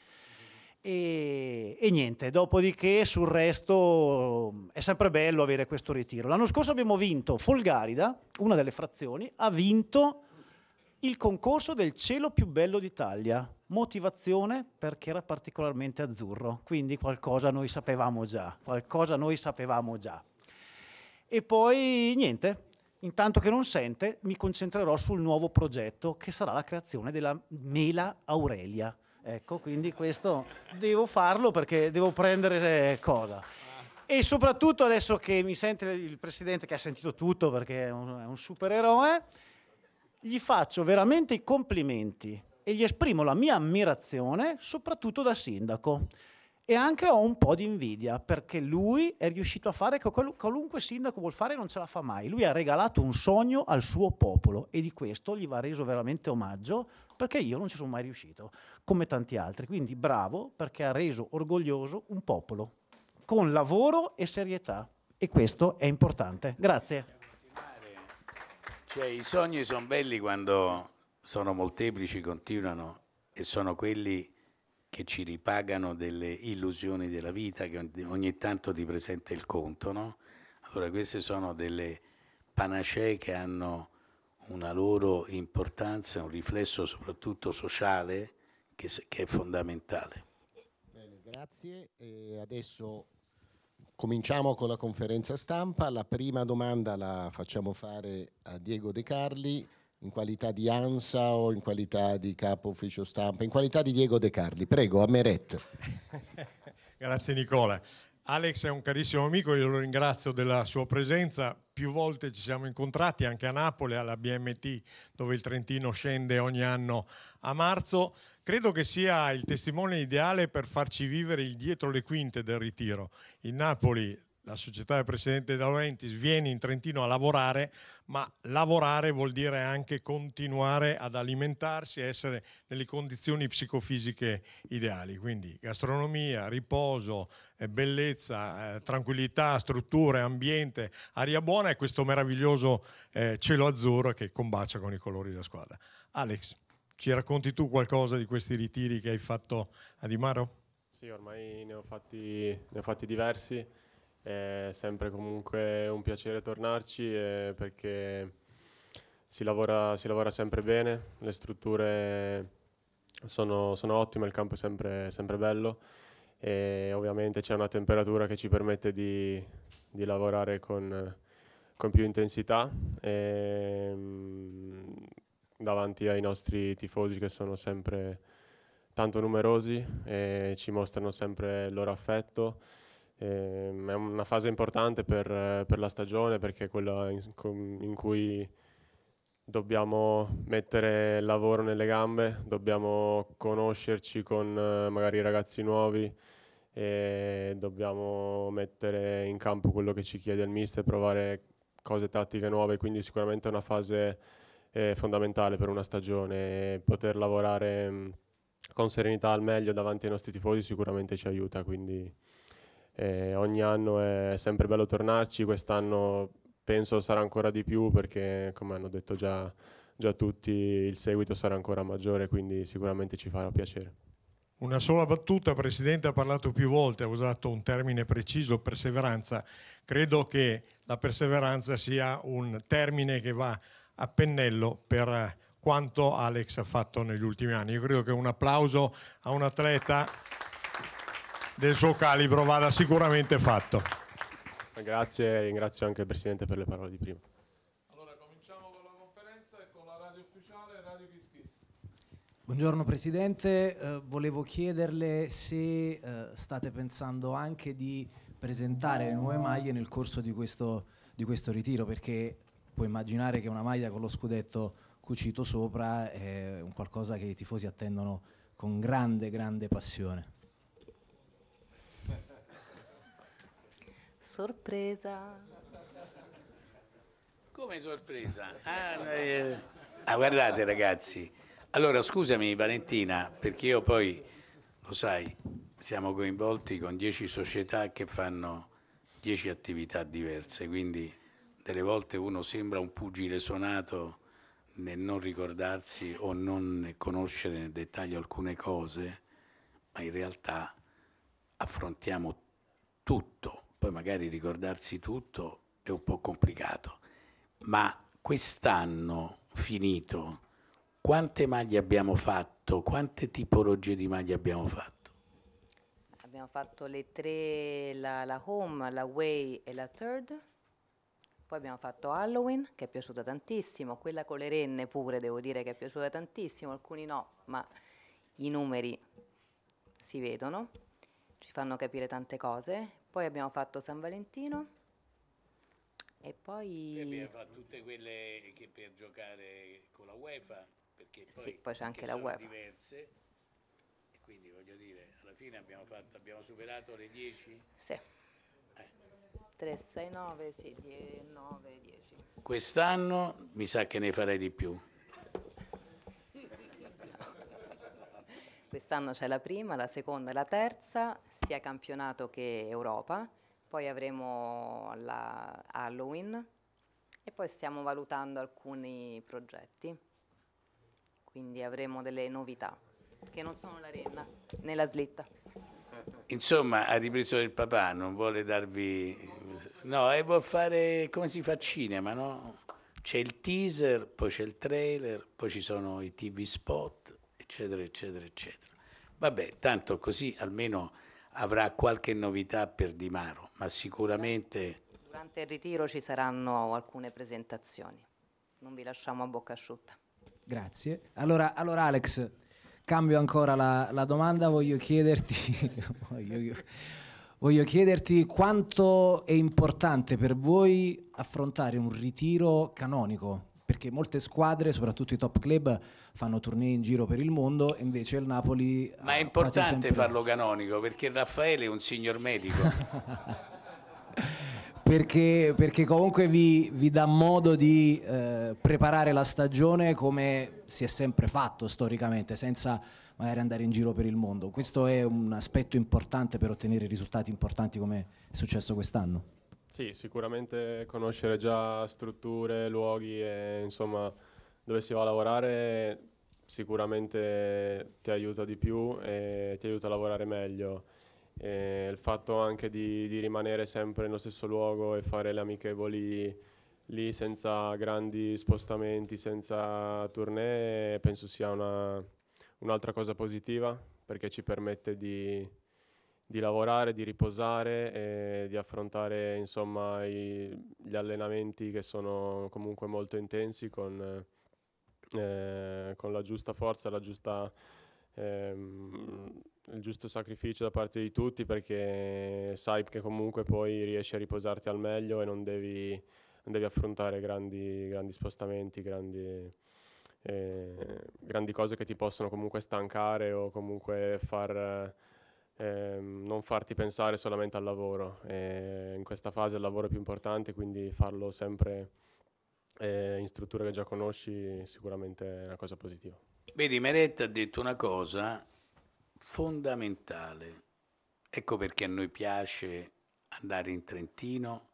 E, e, niente, dopodiché sul resto è sempre bello avere questo ritiro. L'anno scorso abbiamo vinto Folgarida, una delle frazioni, ha vinto il concorso del cielo più bello d'Italia. Motivazione perché era particolarmente azzurro, quindi qualcosa noi sapevamo già, qualcosa noi sapevamo già. E poi niente, intanto che non sente mi concentrerò sul nuovo progetto che sarà la creazione della Mela Aurelia Ecco, quindi questo devo farlo perché devo prendere eh, cosa. E soprattutto adesso che mi sente il presidente che ha sentito tutto perché è un, è un supereroe, gli faccio veramente i complimenti e gli esprimo la mia ammirazione, soprattutto da sindaco. E anche ho un po' di invidia perché lui è riuscito a fare che qualunque sindaco vuol fare non ce la fa mai. Lui ha regalato un sogno al suo popolo e di questo gli va reso veramente omaggio perché io non ci sono mai riuscito, come tanti altri. Quindi bravo perché ha reso orgoglioso un popolo, con lavoro e serietà. E questo è importante. Grazie. Cioè, I sogni sono belli quando sono molteplici, continuano e sono quelli che ci ripagano delle illusioni della vita che ogni tanto ti presenta il conto, no? Allora queste sono delle panacee che hanno una loro importanza, un riflesso soprattutto sociale che, che è fondamentale. Bene, grazie. E adesso cominciamo con la conferenza stampa. La prima domanda la facciamo fare a Diego De Carli in qualità di ANSA o in qualità di capo ufficio stampa, in qualità di Diego De Carli. Prego, a Meret. (laughs) Grazie Nicola. Alex è un carissimo amico, io lo ringrazio della sua presenza. Più volte ci siamo incontrati anche a Napoli, alla BMT, dove il Trentino scende ogni anno a marzo. Credo che sia il testimone ideale per farci vivere il dietro le quinte del ritiro. Il Napoli la società del presidente De Laurentiis viene in Trentino a lavorare, ma lavorare vuol dire anche continuare ad alimentarsi e essere nelle condizioni psicofisiche ideali, quindi gastronomia, riposo, eh, bellezza, eh, tranquillità, strutture, ambiente, aria buona e questo meraviglioso eh, cielo azzurro che combacia con i colori della squadra. Alex, ci racconti tu qualcosa di questi ritiri che hai fatto a Di Maro? Sì, ormai ne ho fatti, ne ho fatti diversi è sempre comunque un piacere tornarci eh, perché si lavora, si lavora, sempre bene, le strutture sono, sono ottime, il campo è sempre, sempre, bello e ovviamente c'è una temperatura che ci permette di, di lavorare con, con, più intensità e, mm, davanti ai nostri tifosi che sono sempre tanto numerosi e ci mostrano sempre il loro affetto. Eh, è una fase importante per, per, la stagione perché è quella in, in, cui dobbiamo mettere il lavoro nelle gambe, dobbiamo conoscerci con magari ragazzi nuovi e dobbiamo mettere in campo quello che ci chiede il mister, provare cose tattiche nuove, quindi sicuramente è una fase eh, fondamentale per una stagione. Poter lavorare mh, con serenità al meglio davanti ai nostri tifosi sicuramente ci aiuta, quindi e ogni anno è sempre bello tornarci, quest'anno penso sarà ancora di più perché come hanno detto già, già tutti il seguito sarà ancora maggiore, quindi sicuramente ci farà piacere. Una sola battuta, Presidente ha parlato più volte, ha usato un termine preciso, perseveranza. Credo che la perseveranza sia un termine che va a pennello per quanto Alex ha fatto negli ultimi anni. Io credo che un applauso a un atleta del suo calibro vada sicuramente fatto. Grazie ringrazio anche il Presidente per le parole di prima. Allora cominciamo con la conferenza e con la radio ufficiale Radio Kiss Kiss. Buongiorno Presidente, eh, volevo chiederle se eh, state pensando anche di presentare le nuove maglie nel corso di questo, di questo ritiro perché può immaginare che una maglia con lo scudetto cucito sopra è un qualcosa che i tifosi attendono con grande, grande passione. Sorpresa. Come sorpresa? (laughs) Ah, eh, ah, guardate ragazzi, allora scusami Valentina, perché io poi, lo sai, siamo coinvolti con dieci società che fanno dieci attività diverse, quindi delle volte uno sembra un pugile suonato nel non ricordarsi o non conoscere nel dettaglio alcune cose, ma in realtà affrontiamo tutto, poi magari ricordarsi tutto è un po' complicato, ma quest'anno finito, quante maglie abbiamo fatto? Quante tipologie di maglie abbiamo fatto? Abbiamo fatto le tre, la, la home, la way e la third. Poi abbiamo fatto Halloween, che è piaciuta tantissimo, quella con le renne pure devo dire che è piaciuta tantissimo, alcuni no, ma i numeri si vedono, ci fanno capire tante cose. Poi abbiamo fatto San Valentino e poi... E abbiamo fatto tutte quelle che per giocare con la UEFA, perché poi, Sì, poi c'è anche che la sono UEFA. diverse, e quindi voglio dire, alla fine abbiamo, fatto, abbiamo superato le 10? Sì. 3, 6, 9, sì, 9, 10. Quest'anno mi sa che ne farei di più. Quest'anno c'è la prima, la seconda e la terza, sia campionato che Europa. Poi avremo la Halloween e poi stiamo valutando alcuni progetti. Quindi avremo delle novità che non sono la renna né la slitta. Insomma, ha ripreso il papà, non vuole darvi... No, e vuol fare come si fa cinema, no? C'è il teaser, poi c'è il trailer, poi ci sono i TV spot, eccetera, eccetera, eccetera. Vabbè, tanto così almeno avrà qualche novità per Di Maro, ma sicuramente... Durante il ritiro ci saranno alcune presentazioni. Non vi lasciamo a bocca asciutta. Grazie. Allora, allora Alex, cambio ancora la, la domanda, voglio chiederti, (laughs) voglio, voglio chiederti quanto è importante per voi affrontare un ritiro canonico, perché molte squadre, soprattutto i top club, fanno tournée in giro per il mondo, e invece il Napoli... Ma è importante sempre- farlo canonico, perché Raffaele è un signor medico. (laughs) perché, perché comunque vi, vi dà modo di eh, preparare la stagione come si è sempre fatto storicamente, senza magari andare in giro per il mondo. Questo è un aspetto importante per ottenere risultati importanti come è successo quest'anno. Sì, sicuramente conoscere già strutture, luoghi e insomma dove si va a lavorare sicuramente ti aiuta di più e ti aiuta a lavorare meglio. E il fatto anche di, di rimanere sempre nello stesso luogo e fare le amichevoli lì senza grandi spostamenti, senza tournée, penso sia una- un'altra cosa positiva perché ci permette di, di lavorare, di riposare e di affrontare insomma i- gli allenamenti che sono comunque molto intensi con, eh, con la giusta forza, la giusta, ehm, il giusto sacrificio da parte di tutti perché sai che comunque poi riesci a riposarti al meglio e non devi, non devi affrontare grandi, grandi spostamenti, grandi, eh, grandi cose che ti possono comunque stancare o comunque far, ehm, non farti pensare solamente al lavoro. E in questa fase il lavoro è più importante, quindi farlo sempre eh, in strutture che già conosci sicuramente è una cosa positiva. Vedi, Meretta ha detto una cosa fondamentale. Ecco perché a noi piace andare in Trentino,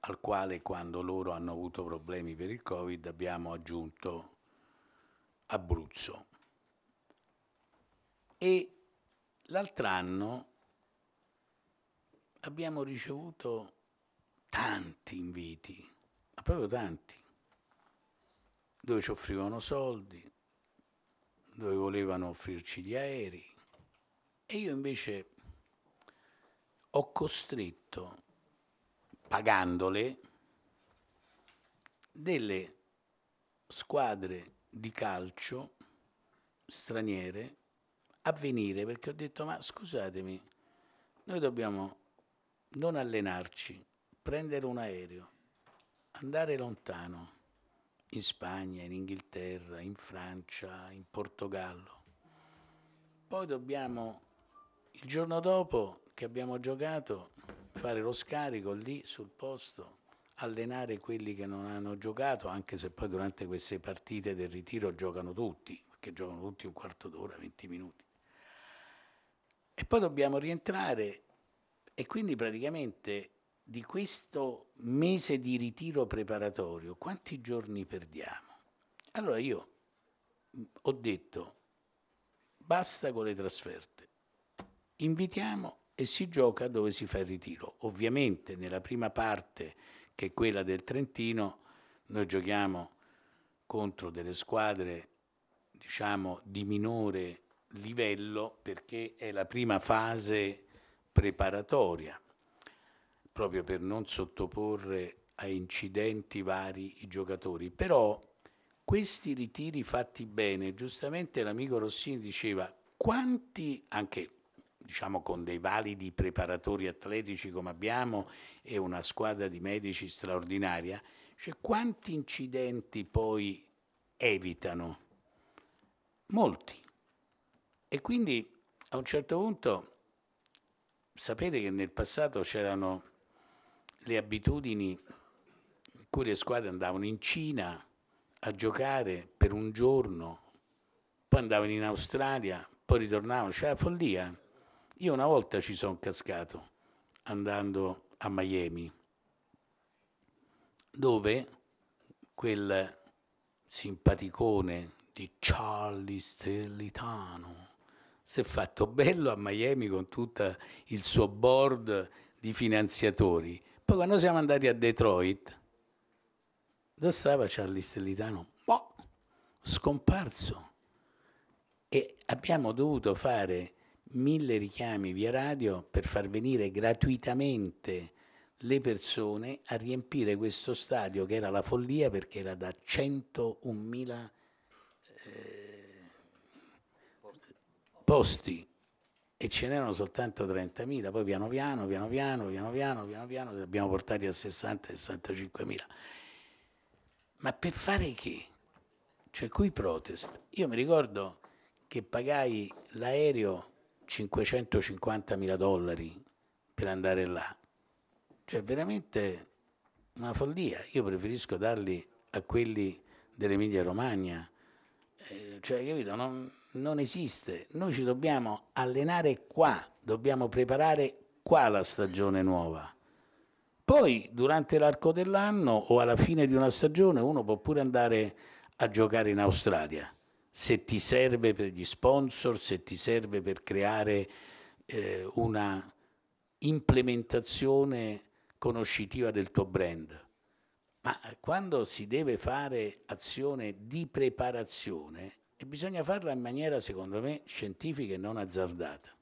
al quale quando loro hanno avuto problemi per il Covid abbiamo aggiunto Abruzzo. E l'altro anno abbiamo ricevuto tanti inviti, ma proprio tanti, dove ci offrivano soldi, dove volevano offrirci gli aerei. E io invece ho costretto, pagandole, delle squadre di calcio straniere a venire perché ho detto ma scusatemi, noi dobbiamo non allenarci, prendere un aereo, andare lontano, in Spagna, in Inghilterra, in Francia, in Portogallo. Poi dobbiamo, il giorno dopo che abbiamo giocato, fare lo scarico lì sul posto, allenare quelli che non hanno giocato, anche se poi durante queste partite del ritiro giocano tutti, perché giocano tutti un quarto d'ora, 20 minuti. E poi dobbiamo rientrare e quindi praticamente di questo mese di ritiro preparatorio, quanti giorni perdiamo? Allora io ho detto basta con le trasferte, invitiamo e si gioca dove si fa il ritiro. Ovviamente nella prima parte, che è quella del Trentino, noi giochiamo contro delle squadre diciamo di minore livello perché è la prima fase preparatoria, proprio per non sottoporre a incidenti vari i giocatori. Però questi ritiri fatti bene, giustamente l'amico Rossini diceva quanti, anche diciamo con dei validi preparatori atletici come abbiamo e una squadra di medici straordinaria, cioè quanti incidenti poi evitano? Molti. E quindi a un certo punto sapete che nel passato c'erano le abitudini in cui le squadre andavano in Cina a giocare per un giorno, poi andavano in Australia, poi ritornavano, c'era follia. Io una volta ci sono cascato andando a Miami, dove quel simpaticone di Charlie Stellitano si è fatto bello a Miami con tutto il suo board di finanziatori. Poi quando siamo andati a Detroit, dove stava Charlie Stellitano? Boh, scomparso. E abbiamo dovuto fare mille richiami via radio per far venire gratuitamente le persone a riempire questo stadio che era la follia perché era da 101.000 eh, posti e ce n'erano soltanto 30.000, poi piano piano, piano piano, piano piano, piano piano, li abbiamo portati a 60-65.000. Ma per fare che? Cioè, qui protest. Io mi ricordo che pagai l'aereo 550 mila dollari per andare là. Cioè, veramente una follia. Io preferisco darli a quelli dell'Emilia Romagna. Eh, cioè, capito? Non, non esiste. Noi ci dobbiamo allenare qua, dobbiamo preparare qua la stagione nuova. Poi, durante l'arco dell'anno o alla fine di una stagione, uno può pure andare a giocare in Australia se ti serve per gli sponsor, se ti serve per creare eh, una implementazione conoscitiva del tuo brand. Ma quando si deve fare azione di preparazione, bisogna farla in maniera, secondo me, scientifica e non azzardata.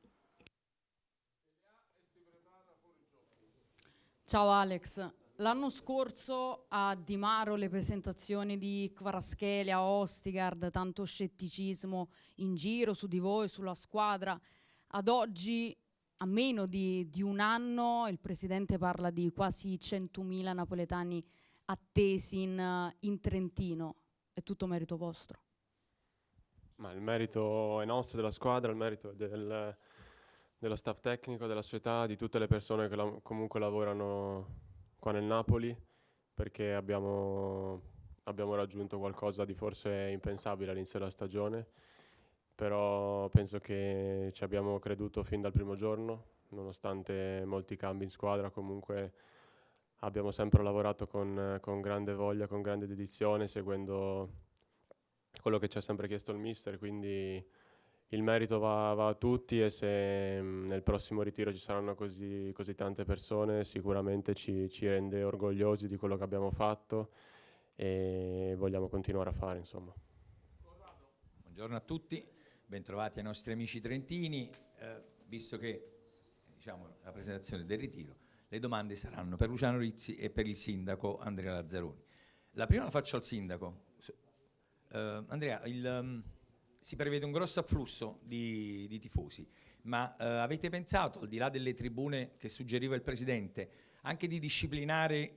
Ciao Alex, L'anno scorso a Di Maro le presentazioni di Kvaraschelia, Ostigard, tanto scetticismo in giro su di voi, sulla squadra. Ad oggi, a meno di, di un anno, il Presidente parla di quasi 100.000 napoletani attesi in, in Trentino. È tutto merito vostro? Ma il merito è nostro, della squadra, il merito è del, dello staff tecnico, della società, di tutte le persone che la, comunque lavorano qua nel Napoli perché abbiamo, abbiamo raggiunto qualcosa di forse impensabile all'inizio della stagione, però penso che ci abbiamo creduto fin dal primo giorno, nonostante molti cambi in squadra, comunque abbiamo sempre lavorato con, con grande voglia, con grande dedizione, seguendo quello che ci ha sempre chiesto il mister, quindi il merito va, va, a tutti e se mm, nel prossimo ritiro ci saranno così, così tante persone sicuramente ci, ci, rende orgogliosi di quello che abbiamo fatto e vogliamo continuare a fare insomma. Buongiorno a tutti, bentrovati ai nostri amici trentini, eh, visto che diciamo, la presentazione del ritiro, le domande saranno per Luciano Rizzi e per il sindaco Andrea Lazzaroni. La prima la faccio al sindaco. Uh, Andrea, il, um, si prevede un grosso afflusso di, di tifosi, ma eh, avete pensato, al di là delle tribune che suggeriva il Presidente, anche di disciplinare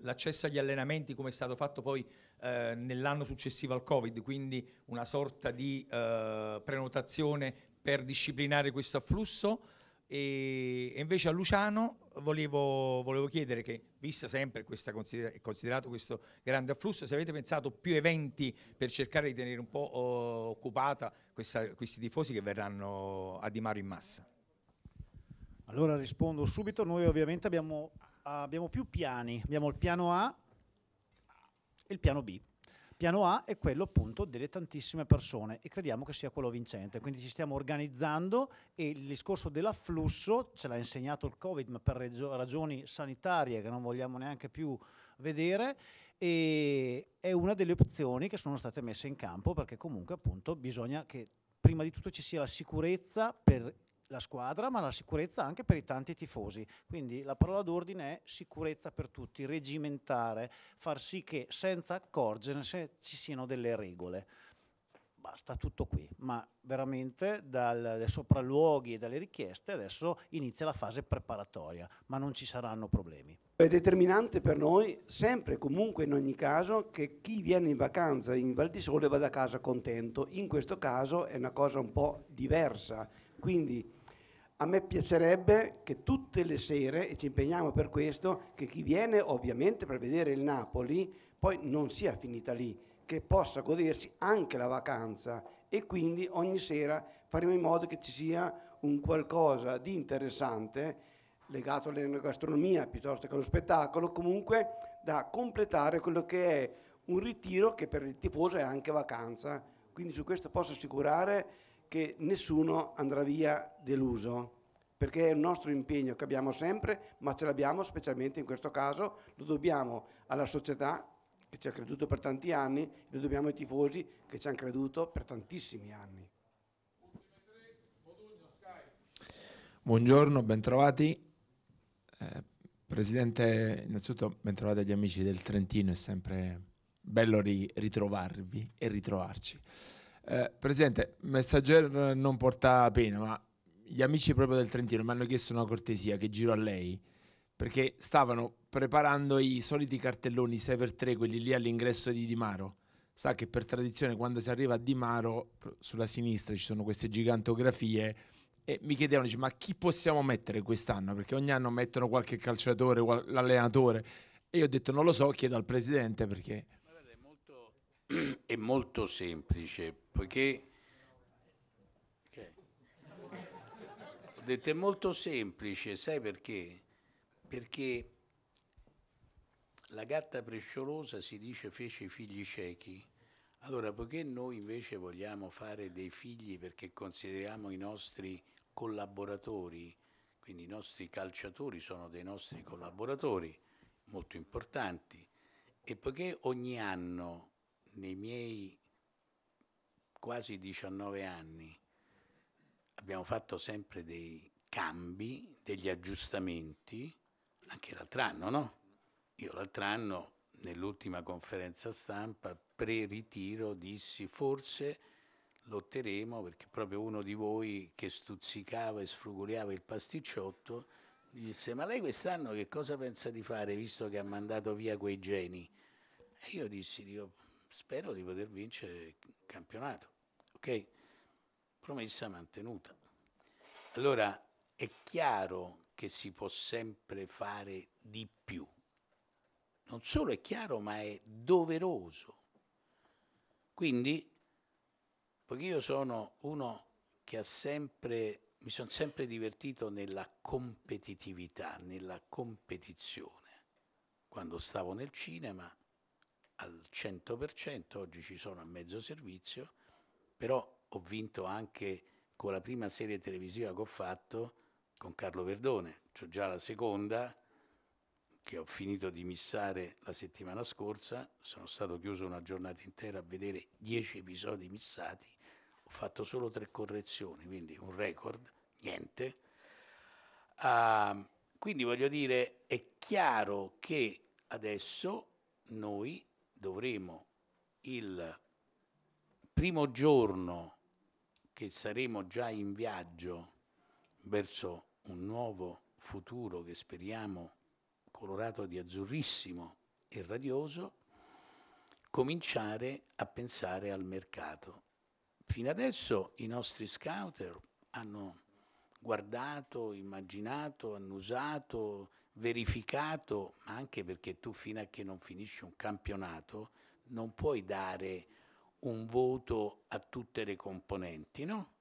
l'accesso agli allenamenti come è stato fatto poi eh, nell'anno successivo al Covid, quindi una sorta di eh, prenotazione per disciplinare questo afflusso? E, invece a Luciano volevo, volevo, chiedere che, vista sempre questa consider considerato questo grande afflusso, se avete pensato più eventi per cercare di tenere un po' oh, occupata questa, questi tifosi che verranno a Di Maro in massa. Allora rispondo subito, noi ovviamente abbiamo, abbiamo più piani, abbiamo il piano A e il piano B. Piano A è quello appunto delle tantissime persone e crediamo che sia quello vincente, quindi ci stiamo organizzando e il discorso dell'afflusso ce l'ha insegnato il Covid ma per ragioni sanitarie che non vogliamo neanche più vedere e è una delle opzioni che sono state messe in campo perché comunque appunto bisogna che prima di tutto ci sia la sicurezza per la squadra, ma la sicurezza anche per i tanti tifosi. Quindi la parola d'ordine è sicurezza per tutti, regimentare, far sì che senza accorgersene ci siano delle regole. Basta tutto qui, ma veramente dai sopralluoghi e dalle richieste adesso inizia la fase preparatoria, ma non ci saranno problemi. È determinante per noi, sempre e comunque in ogni caso, che chi viene in vacanza in Val di Sole vada a casa contento. In questo caso è una cosa un po' diversa, quindi a me piacerebbe che tutte le sere, e ci impegniamo per questo, che chi viene ovviamente per vedere il Napoli poi non sia finita lì, che possa godersi anche la vacanza e quindi ogni sera faremo in modo che ci sia un qualcosa di interessante legato alla gastronomia piuttosto che allo spettacolo, comunque da completare quello che è un ritiro che per il tifoso è anche vacanza. Quindi su questo posso assicurare che nessuno andrà via deluso, perché è il nostro impegno che abbiamo sempre, ma ce l'abbiamo specialmente in questo caso, lo dobbiamo alla società che ci ha creduto per tanti anni, lo dobbiamo ai tifosi che ci hanno creduto per tantissimi anni. Buongiorno, bentrovati. Eh, Presidente, innanzitutto bentrovati agli amici del Trentino, è sempre bello ri- ritrovarvi e ritrovarci. Eh, Presidente, Messaggero non porta pena, ma gli amici proprio del Trentino mi hanno chiesto una cortesia che giro a lei, perché stavano preparando i soliti cartelloni 6x3, quelli lì all'ingresso di Di Maro. Sa che per tradizione quando si arriva a Di Maro, sulla sinistra ci sono queste gigantografie e mi chiedevano, dice, ma chi possiamo mettere quest'anno? Perché ogni anno mettono qualche calciatore, l'allenatore. E io ho detto, non lo so, chiedo al Presidente perché (clears throat) è molto semplice, poiché ho detto è molto semplice, sai perché? Perché la gatta presciolosa si dice fece i figli ciechi. Allora, poiché noi invece vogliamo fare dei figli perché consideriamo i nostri collaboratori, quindi i nostri calciatori sono dei nostri collaboratori molto importanti, e poiché ogni anno nei miei quasi 19 anni abbiamo fatto sempre dei cambi, degli aggiustamenti, anche l'altro anno, no? Io l'altro anno, nell'ultima conferenza stampa, pre-ritiro, dissi forse lotteremo perché proprio uno di voi che stuzzicava e sfruguliava il pasticciotto disse ma lei quest'anno che cosa pensa di fare visto che ha mandato via quei geni? E io dissi, dico, spero di poter vincere il campionato. Ok? Promessa mantenuta. Allora è chiaro che si può sempre fare di più. Non solo è chiaro, ma è doveroso. Quindi, poiché io sono uno che ha sempre, mi sono sempre divertito nella competitività, nella competizione. Quando stavo nel cinema al 100%, oggi ci sono a mezzo servizio, però ho vinto anche con la prima serie televisiva che ho fatto con Carlo Verdone, ho già la seconda che ho finito di missare la settimana scorsa, sono stato chiuso una giornata intera a vedere dieci episodi missati, ho fatto solo tre correzioni, quindi un record, niente. Uh, quindi voglio dire, è chiaro che adesso noi dovremo il primo giorno che saremo già in viaggio verso un nuovo futuro che speriamo colorato di azzurrissimo e radioso, cominciare a pensare al mercato. Fino adesso i nostri scouter hanno guardato, immaginato, hanno usato, verificato, ma anche perché tu fino a che non finisci un campionato non puoi dare un voto a tutte le componenti, no?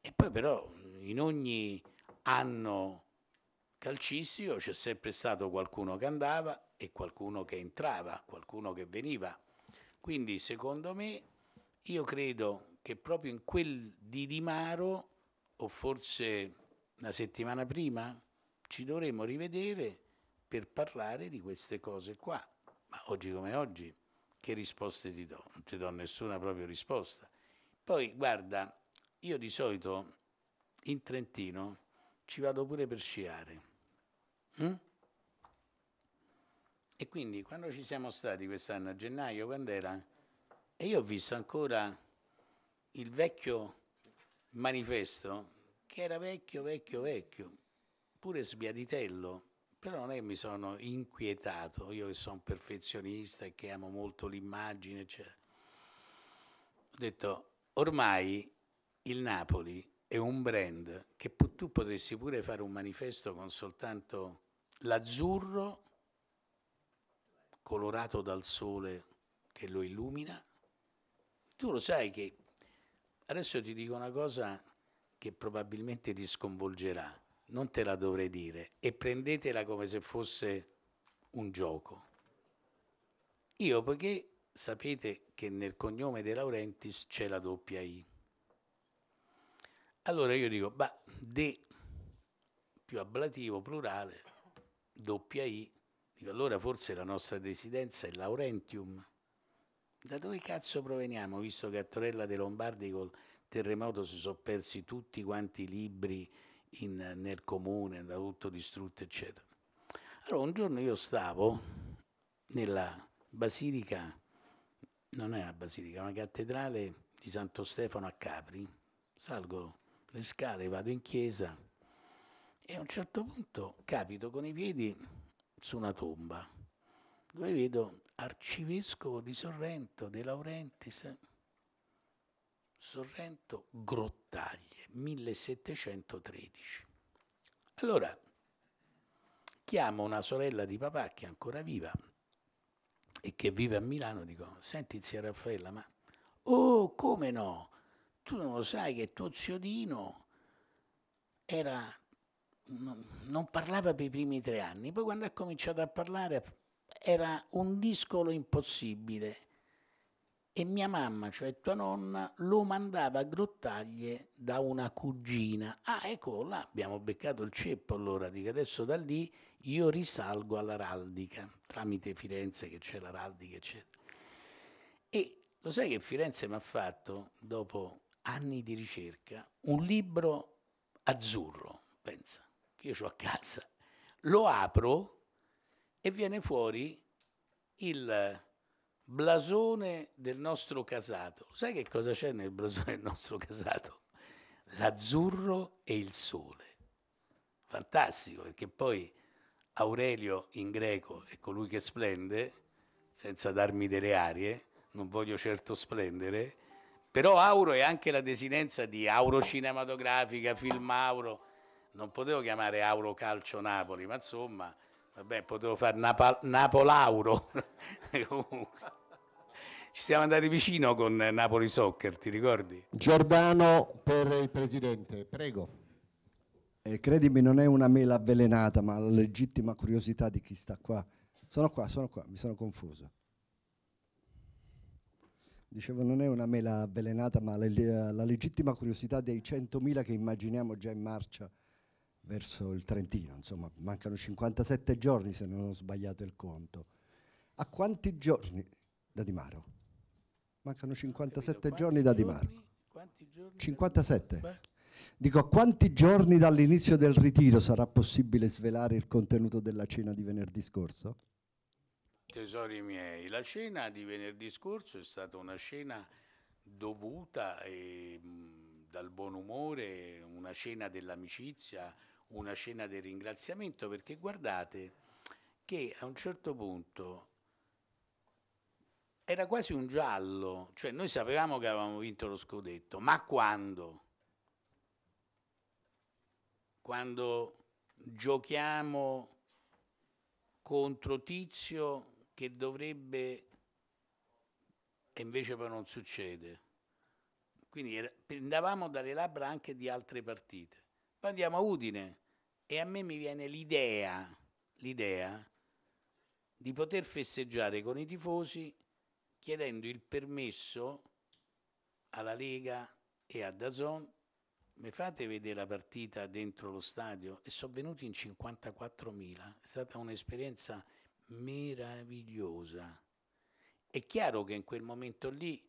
E poi però in ogni anno calcistico c'è sempre stato qualcuno che andava e qualcuno che entrava, qualcuno che veniva. Quindi secondo me, io credo che proprio in quel di Di Maro, o forse una settimana prima, ci dovremmo rivedere per parlare di queste cose qua. Ma oggi come oggi, che risposte ti do? Non ti do nessuna proprio risposta. Poi, guarda, io di solito in Trentino ci vado pure per sciare. Mm? E quindi quando ci siamo stati quest'anno a gennaio, quando era? E io ho visto ancora il vecchio manifesto, che era vecchio, vecchio, vecchio, pure sbiaditello, però non è che mi sono inquietato, io che sono perfezionista e che amo molto l'immagine, eccetera. Ho detto, ormai il Napoli è un brand che tu potresti pure fare un manifesto con soltanto l'azzurro colorato dal sole che lo illumina? Tu lo sai che adesso ti dico una cosa che probabilmente ti sconvolgerà, non te la dovrei dire e prendetela come se fosse un gioco. Io poiché sapete che nel cognome De Laurentiis c'è la doppia I. Allora io dico, bah, De più ablativo plurale, doppia I, Dico, allora forse la nostra residenza è Laurentium. Da dove cazzo proveniamo, visto che a Torella dei Lombardi col terremoto si sono persi tutti quanti i libri in, nel comune, da tutto distrutto, eccetera. Allora un giorno io stavo nella basilica, non è la basilica, una cattedrale di Santo Stefano a Capri, salgo le scale, vado in chiesa e a un certo punto capito con i piedi su una tomba dove vedo arcivescovo di Sorrento, De Laurentiis, Sorrento Grottaglie, 1713. Allora, chiamo una sorella di papà che è ancora viva e che vive a Milano, dico, senti zia Raffaella, ma... Oh, come no? Tu non lo sai che tuo zio Dino era non parlava per i primi tre anni, poi quando ha cominciato a parlare era un discolo impossibile e mia mamma, cioè tua nonna, lo mandava a grottaglie da una cugina. Ah, ecco là, abbiamo beccato il ceppo allora, dico adesso da lì io risalgo all'araldica, tramite Firenze che c'è l'araldica, eccetera. E lo sai che Firenze mi ha fatto, dopo anni di ricerca, un libro azzurro, pensa che io ho a casa, lo apro e viene fuori il blasone del nostro casato. Sai che cosa c'è nel blasone del nostro casato? L'azzurro e il sole. Fantastico, perché poi Aurelio in greco è colui che splende, senza darmi delle arie, non voglio certo splendere, però auro è anche la desinenza di auro cinematografica, film auro, non potevo chiamare Auro Calcio Napoli, ma insomma, vabbè, potevo fare Napa- Napolauro. (laughs) Ci siamo andati vicino con Napoli Soccer, ti ricordi? Giordano per il Presidente, prego. Eh, credimi, non è una mela avvelenata, ma la legittima curiosità di chi sta qua. Sono qua, sono qua, mi sono confuso. Dicevo, non è una mela avvelenata, ma la, la legittima curiosità dei 100.000 che immaginiamo già in marcia verso il Trentino, insomma mancano 57 giorni se non ho sbagliato il conto. A quanti giorni da Di Maro? Mancano 57 giorni da Di Maro. 57? Beh. Dico, quanti giorni dall'inizio del ritiro sarà possibile svelare il contenuto della cena di venerdì scorso? Tesori miei, la cena di venerdì scorso è stata una cena dovuta e, mh, dal buon umore, una cena dell'amicizia, una cena del ringraziamento perché guardate che a un certo punto era quasi un giallo, cioè noi sapevamo che avevamo vinto lo scudetto, ma quando? Quando giochiamo contro Tizio che dovrebbe e invece poi non succede. Quindi andavamo dalle labbra anche di altre partite. Poi andiamo a Udine, e a me mi viene l'idea, l'idea di poter festeggiare con i tifosi chiedendo il permesso alla Lega e a Dazon, mi fate vedere la partita dentro lo stadio? E sono venuti in 54.000, è stata un'esperienza meravigliosa. È chiaro che in quel momento lì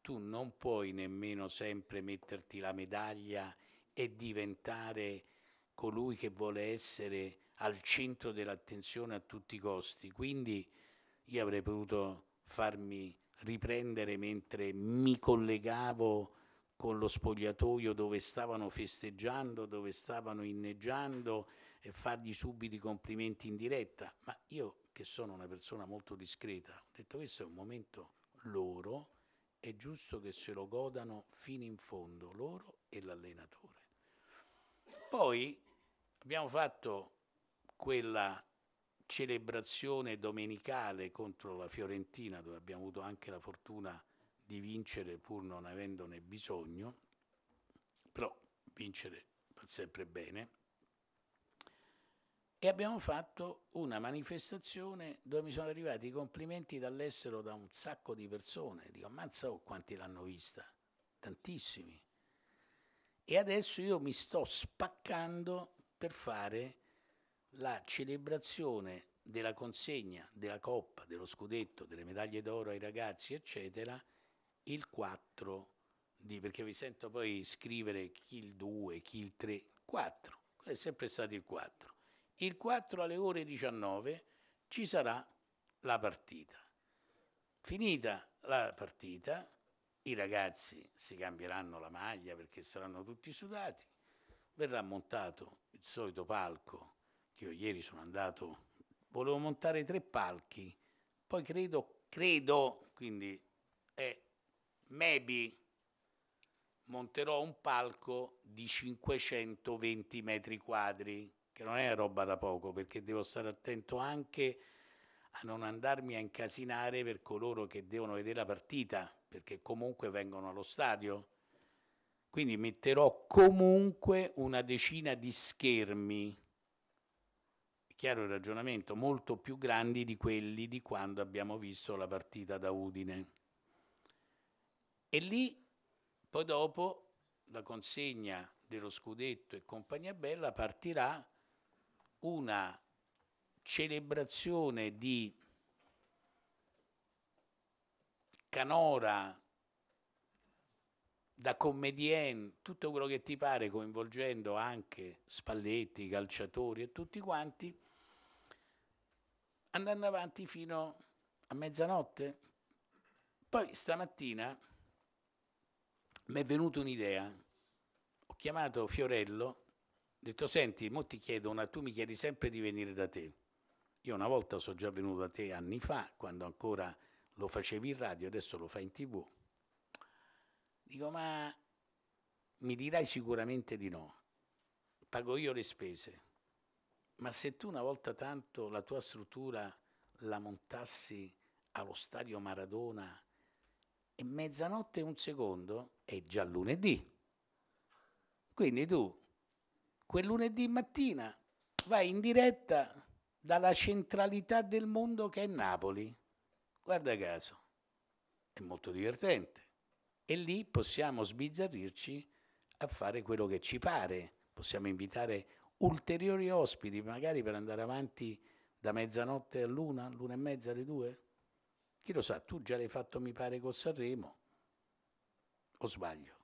tu non puoi nemmeno sempre metterti la medaglia e diventare colui che vuole essere al centro dell'attenzione a tutti i costi. Quindi io avrei potuto farmi riprendere mentre mi collegavo con lo spogliatoio dove stavano festeggiando, dove stavano inneggiando e fargli subito i complimenti in diretta. Ma io, che sono una persona molto discreta, ho detto questo è un momento loro, è giusto che se lo godano fino in fondo, loro e l'allenatore. Poi abbiamo fatto quella celebrazione domenicale contro la Fiorentina, dove abbiamo avuto anche la fortuna di vincere pur non avendone bisogno, però vincere fa sempre bene. E abbiamo fatto una manifestazione dove mi sono arrivati i complimenti dall'estero da un sacco di persone. Dico, ammazza oh, quanti l'hanno vista, tantissimi. E adesso io mi sto spaccando per fare la celebrazione della consegna della coppa, dello scudetto, delle medaglie d'oro ai ragazzi, eccetera, il 4 di, perché vi sento poi scrivere chi il 2, chi il 3, 4, è sempre stato il 4. Il 4 alle ore 19 ci sarà la partita. Finita la partita, i ragazzi si cambieranno la maglia perché saranno tutti sudati, verrà montato il solito palco io ieri sono andato, volevo montare tre palchi, poi credo, credo, quindi è maybe monterò un palco di 520 metri quadri, che non è roba da poco, perché devo stare attento anche a non andarmi a incasinare per coloro che devono vedere la partita, perché comunque vengono allo stadio. Quindi metterò comunque una decina di schermi chiaro il ragionamento, molto più grandi di quelli di quando abbiamo visto la partita da Udine. E lì, poi dopo, la consegna dello scudetto e compagnia bella partirà una celebrazione di canora da comedienne, tutto quello che ti pare, coinvolgendo anche Spalletti, calciatori e tutti quanti, andando avanti fino a mezzanotte. Poi stamattina mi è venuta un'idea, ho chiamato Fiorello, ho detto senti, mo ti chiedo una, tu mi chiedi sempre di venire da te. Io una volta sono già venuto da te anni fa, quando ancora lo facevi in radio, adesso lo fai in tv. Dico, ma mi dirai sicuramente di no, pago io le spese. Ma se tu una volta tanto la tua struttura la montassi allo stadio Maradona e mezzanotte un secondo è già lunedì. Quindi tu quel lunedì mattina vai in diretta dalla centralità del mondo che è Napoli. Guarda caso, è molto divertente. E lì possiamo sbizzarrirci a fare quello che ci pare. Possiamo invitare ulteriori ospiti, magari per andare avanti da mezzanotte all'una, l'una e mezza, alle due? Chi lo sa, tu già l'hai fatto, mi pare, con Sanremo, o sbaglio?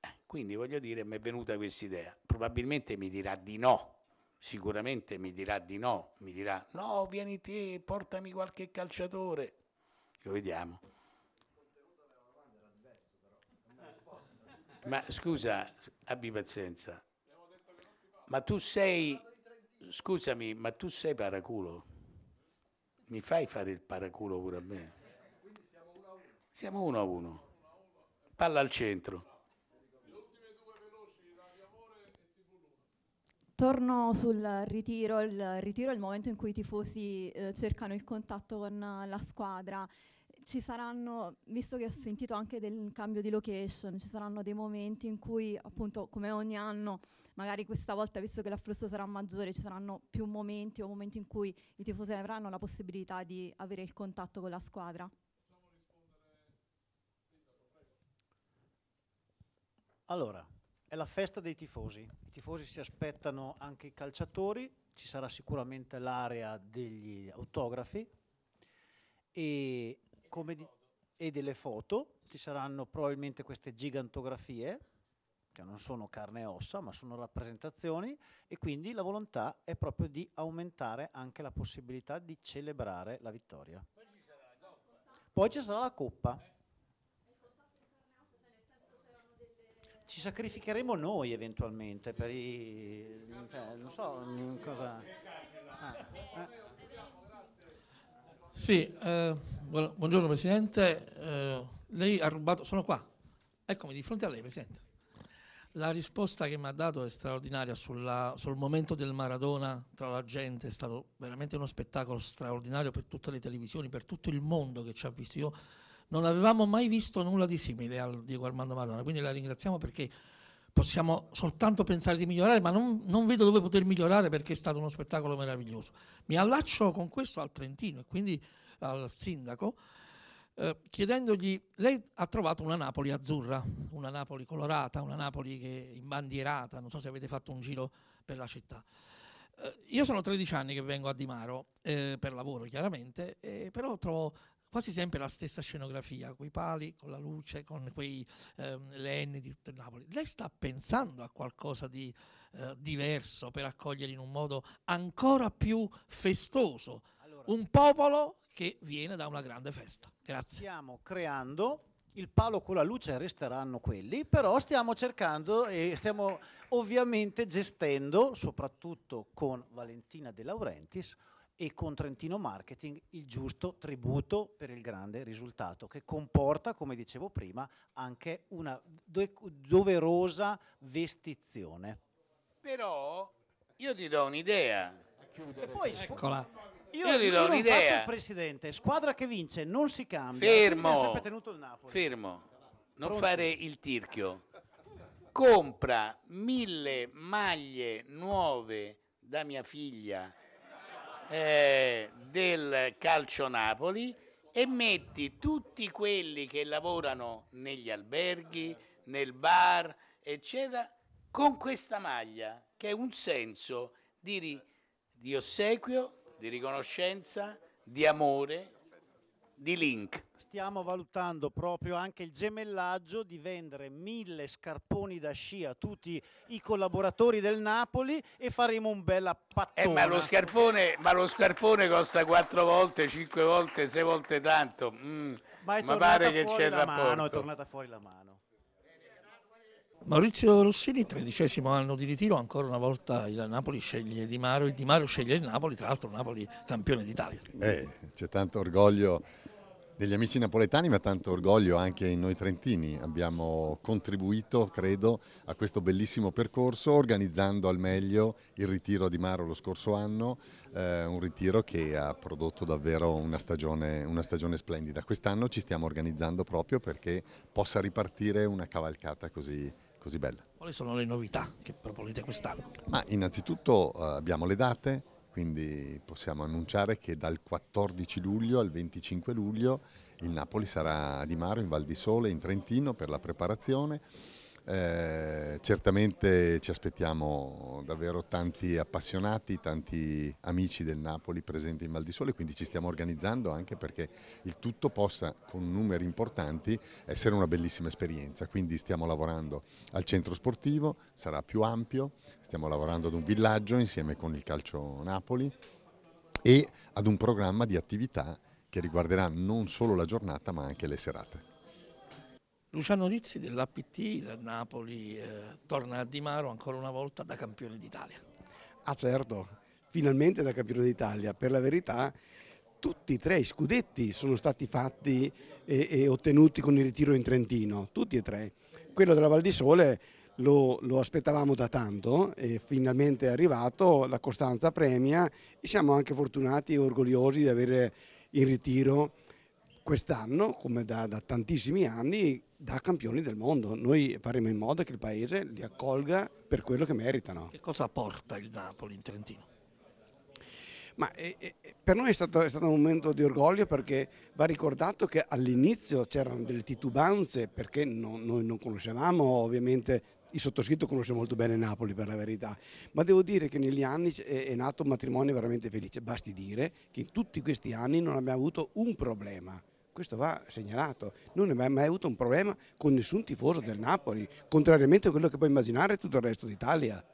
Eh, quindi voglio dire, mi è venuta questa idea. Probabilmente mi dirà di no, sicuramente mi dirà di no, mi dirà no, vieni te, portami qualche calciatore. Lo vediamo. Ma scusa, abbi pazienza. Ma tu sei, scusami, ma tu sei paraculo? Mi fai fare il paraculo pure a me? Siamo uno a uno. Palla al centro. Torno sul ritiro, il ritiro è il momento in cui i tifosi eh, cercano il contatto con la squadra ci saranno, visto che ho sentito anche del cambio di location, ci saranno dei momenti in cui appunto come ogni anno, magari questa volta visto che l'afflusso sarà maggiore, ci saranno più momenti o momenti in cui i tifosi avranno la possibilità di avere il contatto con la squadra? Allora, è la festa dei tifosi, i tifosi si aspettano anche i calciatori, ci sarà sicuramente l'area degli autografi e di- e delle foto. Ci saranno probabilmente queste gigantografie che non sono carne e ossa, ma sono rappresentazioni e quindi la volontà è proprio di aumentare anche la possibilità di celebrare la vittoria. Poi ci sarà la coppa. Ci sacrificheremo noi eventualmente per i... cioè, non so cosa... Ah, eh. Sì, eh, buon- buongiorno Presidente, Eh, lei ha rubato, sono qua, eccomi di fronte a lei Presidente. La risposta che mi ha dato è straordinaria sulla- sul momento del Maradona tra la gente, è stato veramente uno spettacolo straordinario per tutte le televisioni, per tutto il mondo che ci ha visto. Io non avevamo mai visto nulla di simile al Diego Armando Maradona, quindi la ringraziamo perché possiamo soltanto pensare di migliorare, ma non, non vedo dove poter migliorare perché è stato uno spettacolo meraviglioso. Mi allaccio con questo al Trentino e quindi al sindaco, eh, chiedendogli, lei ha trovato una Napoli azzurra, una Napoli colorata, una Napoli che imbandierata, non so se avete fatto un giro per la città. Eh, io sono 13 anni che vengo a Di Maro, eh, per lavoro chiaramente, eh, però trovo quasi sempre la stessa scenografia, quei pali, con la luce, con quei ehm, le N di tutto il Napoli. Lei sta pensando a qualcosa di eh, diverso per accogliere in un modo ancora più festoso un popolo che viene da una grande festa. Grazie. Stiamo creando il palo con la luce resteranno quelli, però stiamo cercando e stiamo ovviamente gestendo, soprattutto con Valentina De Laurentiis e con Trentino Marketing, il giusto tributo per il grande risultato, che comporta, come dicevo prima, anche una do- doverosa vestizione. Però io ti do un'idea. E poi, Eccola. Io, Io ti do un'idea. il presidente, squadra che vince non si cambia. Fermo, sempre tenuto il Napoli. fermo, non Pronto? fare il tirchio. Compra mille maglie nuove da mia figlia eh, del Calcio Napoli e metti tutti quelli che lavorano negli alberghi, nel bar, eccetera, con questa maglia, che è un senso di, di ossequio, di riconoscenza, di amore, di link. Stiamo valutando proprio anche il gemellaggio di vendere mille scarponi da sci a tutti i collaboratori del Napoli e faremo un bel Eh, appattone. ma, lo scarpone, ma lo scarpone costa quattro volte, cinque volte, sei volte tanto. Mm, Ma è ma pare che c'è il la mano, è rapporto. tornata fuori la mano. Maurizio Rossini, tredicesimo anno di ritiro, ancora una volta il Napoli sceglie Di Mario, il Di Mario sceglie il Napoli, tra l'altro Napoli campione d'Italia. Eh, c'è tanto orgoglio degli amici napoletani, ma tanto orgoglio anche in noi trentini. Abbiamo contribuito, credo, a questo bellissimo percorso organizzando al meglio il ritiro di Maro lo scorso anno, eh, un ritiro che ha prodotto davvero una stagione, una stagione splendida. Quest'anno ci stiamo organizzando proprio perché possa ripartire una cavalcata così, così bella. Quali sono le novità che proponete quest'anno? Ma innanzitutto eh, abbiamo le date, quindi possiamo annunciare che dal 14 luglio al 25 luglio il Napoli sarà a Di Maro in Val di Sole in Trentino per la preparazione. Eh, certamente ci aspettiamo davvero tanti appassionati, tanti amici del Napoli presenti in Val di Sole, quindi ci stiamo organizzando anche perché il tutto possa, con numeri importanti, essere una bellissima esperienza. Quindi stiamo lavorando al centro sportivo, sarà più ampio, stiamo lavorando ad un villaggio insieme con il Calcio Napoli e ad un programma di attività che riguarderà non solo la giornata ma anche le serate. Luciano Rizzi dell'APT, del Napoli, eh, torna a Di Maro ancora una volta da campione d'Italia. Ah certo, finalmente da campione d'Italia. Per la verità tutti e tre i scudetti sono stati fatti e, e ottenuti con il ritiro in Trentino, tutti e tre. Quello della Val di Sole lo, lo aspettavamo da tanto e finalmente è arrivato, la costanza premia e siamo anche fortunati e orgogliosi di avere in ritiro quest'anno, come da, da tantissimi anni, da campioni del mondo. Noi faremo in modo che il Paese li accolga per quello che meritano. Che cosa porta il Napoli in Trentino? Ma eh, eh, per noi è stato, è stato, un momento di orgoglio perché va ricordato che all'inizio c'erano delle titubanze perché non, noi non conoscevamo ovviamente il sottoscritto conosce molto bene Napoli per la verità, ma devo dire che negli anni è, nato un matrimonio veramente felice. Basti dire che in tutti questi anni non abbiamo avuto un problema. Questo va segnalato. Non abbiamo mai avuto un problema con nessun tifoso del Napoli, contrariamente a quello che può immaginare tutto il resto d'Italia.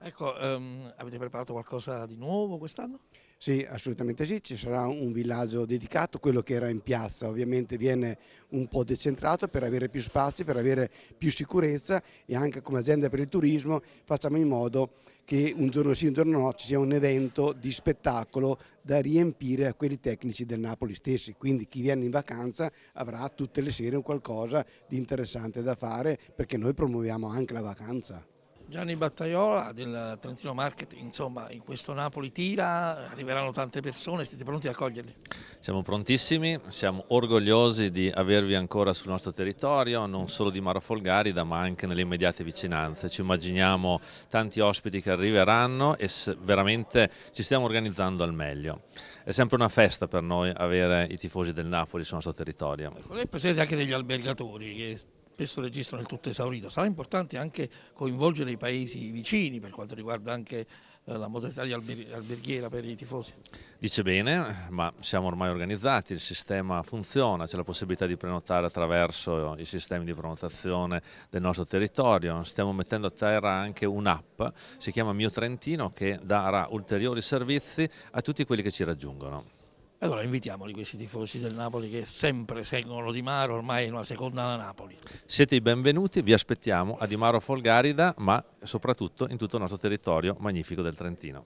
Ecco, um, avete preparato qualcosa di nuovo quest'anno? Sì, assolutamente sì, ci sarà un villaggio dedicato, quello che era in piazza ovviamente viene un po' decentrato per avere più spazi, per avere più sicurezza e anche come azienda per il turismo facciamo in modo che un giorno sì, un giorno no ci sia un evento di spettacolo da riempire a quelli tecnici del Napoli stessi, quindi chi viene in vacanza avrà tutte le sere un qualcosa di interessante da fare perché noi promuoviamo anche la vacanza. Gianni Battaiola del Trentino Market, insomma in questo Napoli tira, arriveranno tante persone, siete pronti a accoglierli? Siamo prontissimi, siamo orgogliosi di avervi ancora sul nostro territorio, non solo di Maro Folgarida ma anche nelle immediate vicinanze. Ci immaginiamo tanti ospiti che arriveranno e veramente ci stiamo organizzando al meglio. È sempre una festa per noi avere i tifosi del Napoli sul nostro territorio. Ecco, lei è presente anche degli albergatori che spesso registrano il tutto esaurito. Sarà importante anche coinvolgere i paesi vicini per quanto riguarda anche eh, la modalità di alberghiera per i tifosi. Dice bene, ma siamo ormai organizzati, il sistema funziona, c'è la possibilità di prenotare attraverso i sistemi di prenotazione del nostro territorio, stiamo mettendo a terra anche un'app, si chiama Mio Trentino, che darà ulteriori servizi a tutti quelli che ci raggiungono. Allora invitiamoli questi tifosi del Napoli che sempre seguono Di Maro, ormai è una seconda da Napoli. Siete i benvenuti, vi aspettiamo a Di Maro Folgarida, ma soprattutto in tutto il nostro territorio magnifico del Trentino.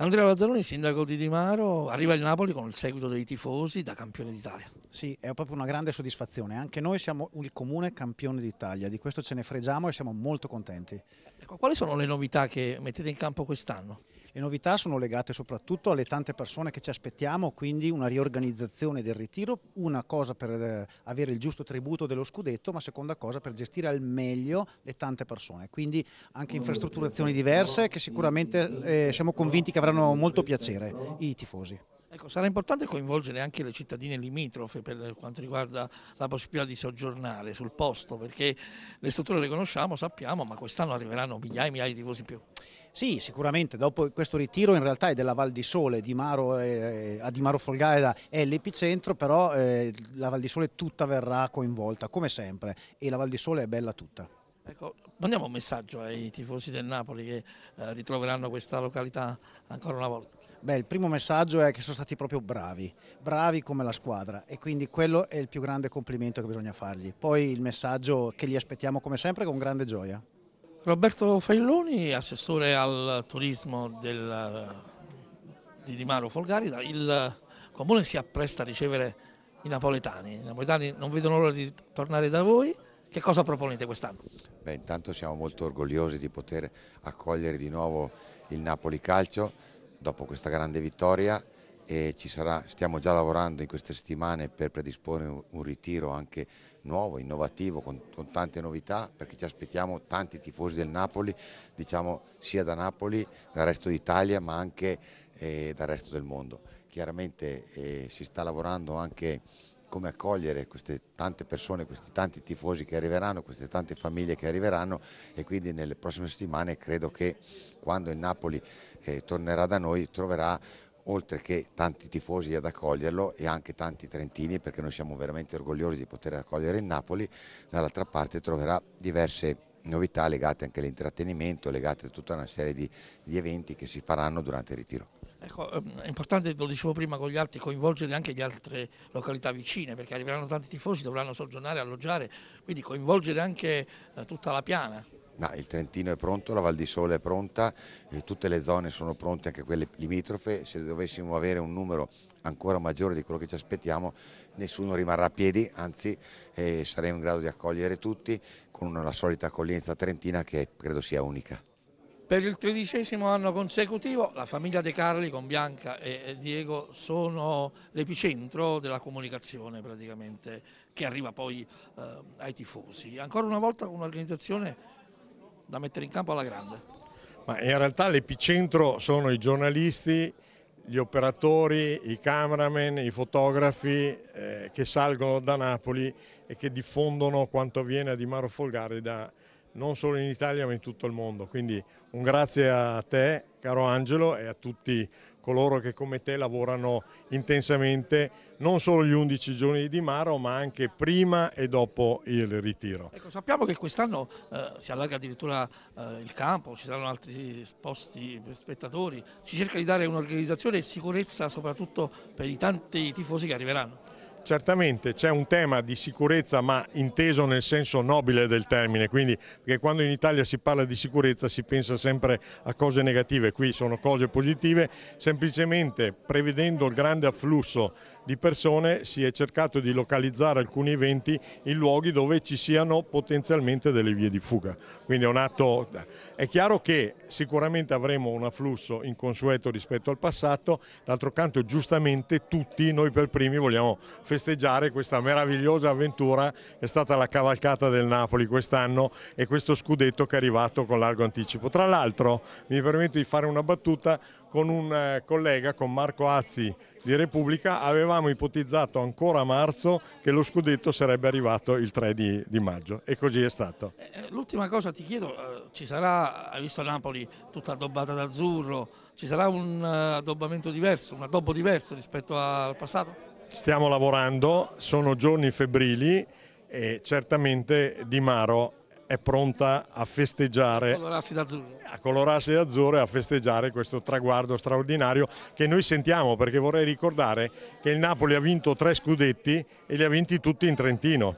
Andrea Lazzaroni, sindaco di Di Maro, arriva il Napoli con il seguito dei tifosi da campione d'Italia. Sì, è proprio una grande soddisfazione. Anche noi siamo il comune campione d'Italia, di questo ce ne fregiamo e siamo molto contenti. Ecco, quali sono le novità che mettete in campo quest'anno? Le novità sono legate soprattutto alle tante persone che ci aspettiamo, quindi una riorganizzazione del ritiro, una cosa per eh, avere il giusto tributo dello scudetto, ma seconda cosa per gestire al meglio le tante persone. Quindi anche infrastrutturazioni diverse che sicuramente eh, siamo convinti che avranno molto piacere i tifosi. Ecco, sarà importante coinvolgere anche le cittadine limitrofe per quanto riguarda la possibilità di soggiornare sul posto, perché le strutture le conosciamo, sappiamo, ma quest'anno arriveranno migliaia e migliaia di tifosi in più. Sì, sicuramente, dopo questo ritiro in realtà è della Val di Sole, di Maro, eh, a Di Maro Folgaida è l'epicentro, però eh, la Val di Sole tutta verrà coinvolta, come sempre, e la Val di Sole è bella tutta. Ecco, mandiamo un messaggio ai tifosi del Napoli che eh, ritroveranno questa località ancora una volta. Beh, il primo messaggio è che sono stati proprio bravi, bravi come la squadra e quindi quello è il più grande complimento che bisogna fargli. Poi il messaggio che li aspettiamo come sempre con grande gioia. Roberto Failloni, assessore al turismo del, di Di Maro Folgarida, il comune si appresta a ricevere i napoletani, i napoletani non vedono l'ora di tornare da voi, che cosa proponete quest'anno? Beh, intanto siamo molto orgogliosi di poter accogliere di nuovo il Napoli Calcio dopo questa grande vittoria e sarà, stiamo già lavorando in queste settimane per predisporre un, un ritiro anche nuovo, innovativo, con, con, tante novità, perché ci aspettiamo tanti tifosi del Napoli, diciamo sia da Napoli, dal resto d'Italia, ma anche eh, dal resto del mondo. Chiaramente eh, si sta lavorando anche come accogliere queste tante persone, questi tanti tifosi che arriveranno, queste tante famiglie che arriveranno e quindi nelle prossime settimane credo che quando il Napoli eh, tornerà da noi troverà oltre che tanti tifosi ad accoglierlo e anche tanti trentini perché noi siamo veramente orgogliosi di poter accogliere il Napoli, dall'altra parte troverà diverse novità legate anche all'intrattenimento, legate a tutta una serie di, di eventi che si faranno durante il ritiro. Ecco, ehm, è importante, lo dicevo prima con gli altri, coinvolgere anche le altre località vicine perché arriveranno tanti tifosi, dovranno soggiornare, alloggiare, quindi coinvolgere anche eh, tutta la piana. Ma il Trentino è pronto, la Val di Sole è pronta, tutte le zone sono pronte, anche quelle limitrofe, se dovessimo avere un numero ancora maggiore di quello che ci aspettiamo nessuno rimarrà a piedi, anzi eh, saremo in grado di accogliere tutti con la solita accoglienza trentina che credo sia unica. Per il tredicesimo anno consecutivo la famiglia De Carli con Bianca e Diego sono l'epicentro della comunicazione praticamente che arriva poi eh, ai tifosi. Ancora una volta un'organizzazione da mettere in campo alla grande. Ma in realtà l'epicentro sono i giornalisti gli operatori, i cameraman, i fotografi eh, che salgono da Napoli e che diffondono quanto avviene a Di Maro Folgari da, non solo in Italia ma in tutto il mondo. Quindi un grazie a te, caro Angelo, e a tutti coloro che come te lavorano intensamente non solo gli 11 giorni di Maro ma anche prima e dopo il ritiro. Ecco, sappiamo che quest'anno eh, si allarga addirittura eh, il campo, ci saranno altri posti per spettatori, si cerca di dare un'organizzazione e sicurezza soprattutto per i tanti tifosi che arriveranno. Certamente c'è un tema di sicurezza ma inteso nel senso nobile del termine, quindi perché quando in Italia si parla di sicurezza si pensa sempre a cose negative, qui sono cose positive, semplicemente prevedendo il grande afflusso di persone si è cercato di localizzare alcuni eventi in luoghi dove ci siano potenzialmente delle vie di fuga. Quindi è un atto, è chiaro che sicuramente avremo un afflusso inconsueto rispetto al passato, d'altro canto giustamente tutti noi per primi vogliamo festeggiare questa meravigliosa avventura che è stata la cavalcata del Napoli quest'anno e questo scudetto che è arrivato con largo anticipo. Tra l'altro mi permetto di fare una battuta con un eh, collega, con Marco Azzi di Repubblica, avevamo ipotizzato ancora a marzo che lo scudetto sarebbe arrivato il 3 di, di maggio e così è stato. Eh, l'ultima cosa ti chiedo, eh, ci sarà, hai visto Napoli tutta addobbata d'azzurro, ci sarà un addobbamento diverso, un addobbo diverso rispetto al passato? Stiamo lavorando, sono giorni febbrili e certamente Di Maro è pronta a festeggiare, a colorarsi d'azzurro. a colorarsi d'azzurro e a festeggiare questo traguardo straordinario che noi sentiamo perché vorrei ricordare che il Napoli ha vinto tre scudetti e li ha vinti tutti in Trentino.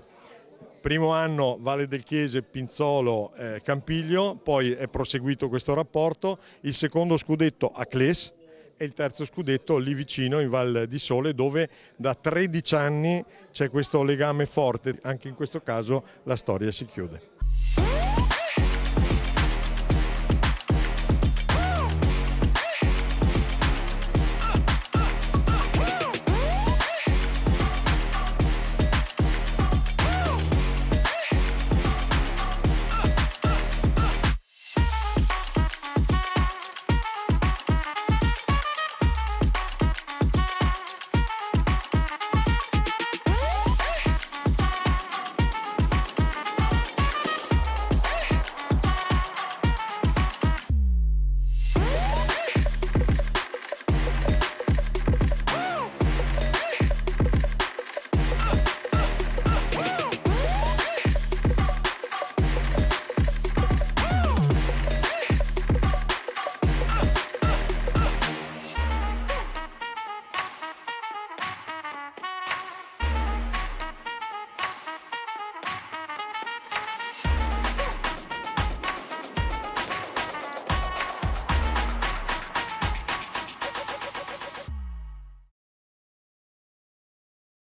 Primo anno Valle del Chiese, Pinzolo, eh, Campiglio, poi è proseguito questo rapporto, il secondo scudetto a Cles, e il terzo scudetto lì vicino in Val di Sole dove da 13 anni c'è questo legame forte, anche in questo caso la storia si chiude.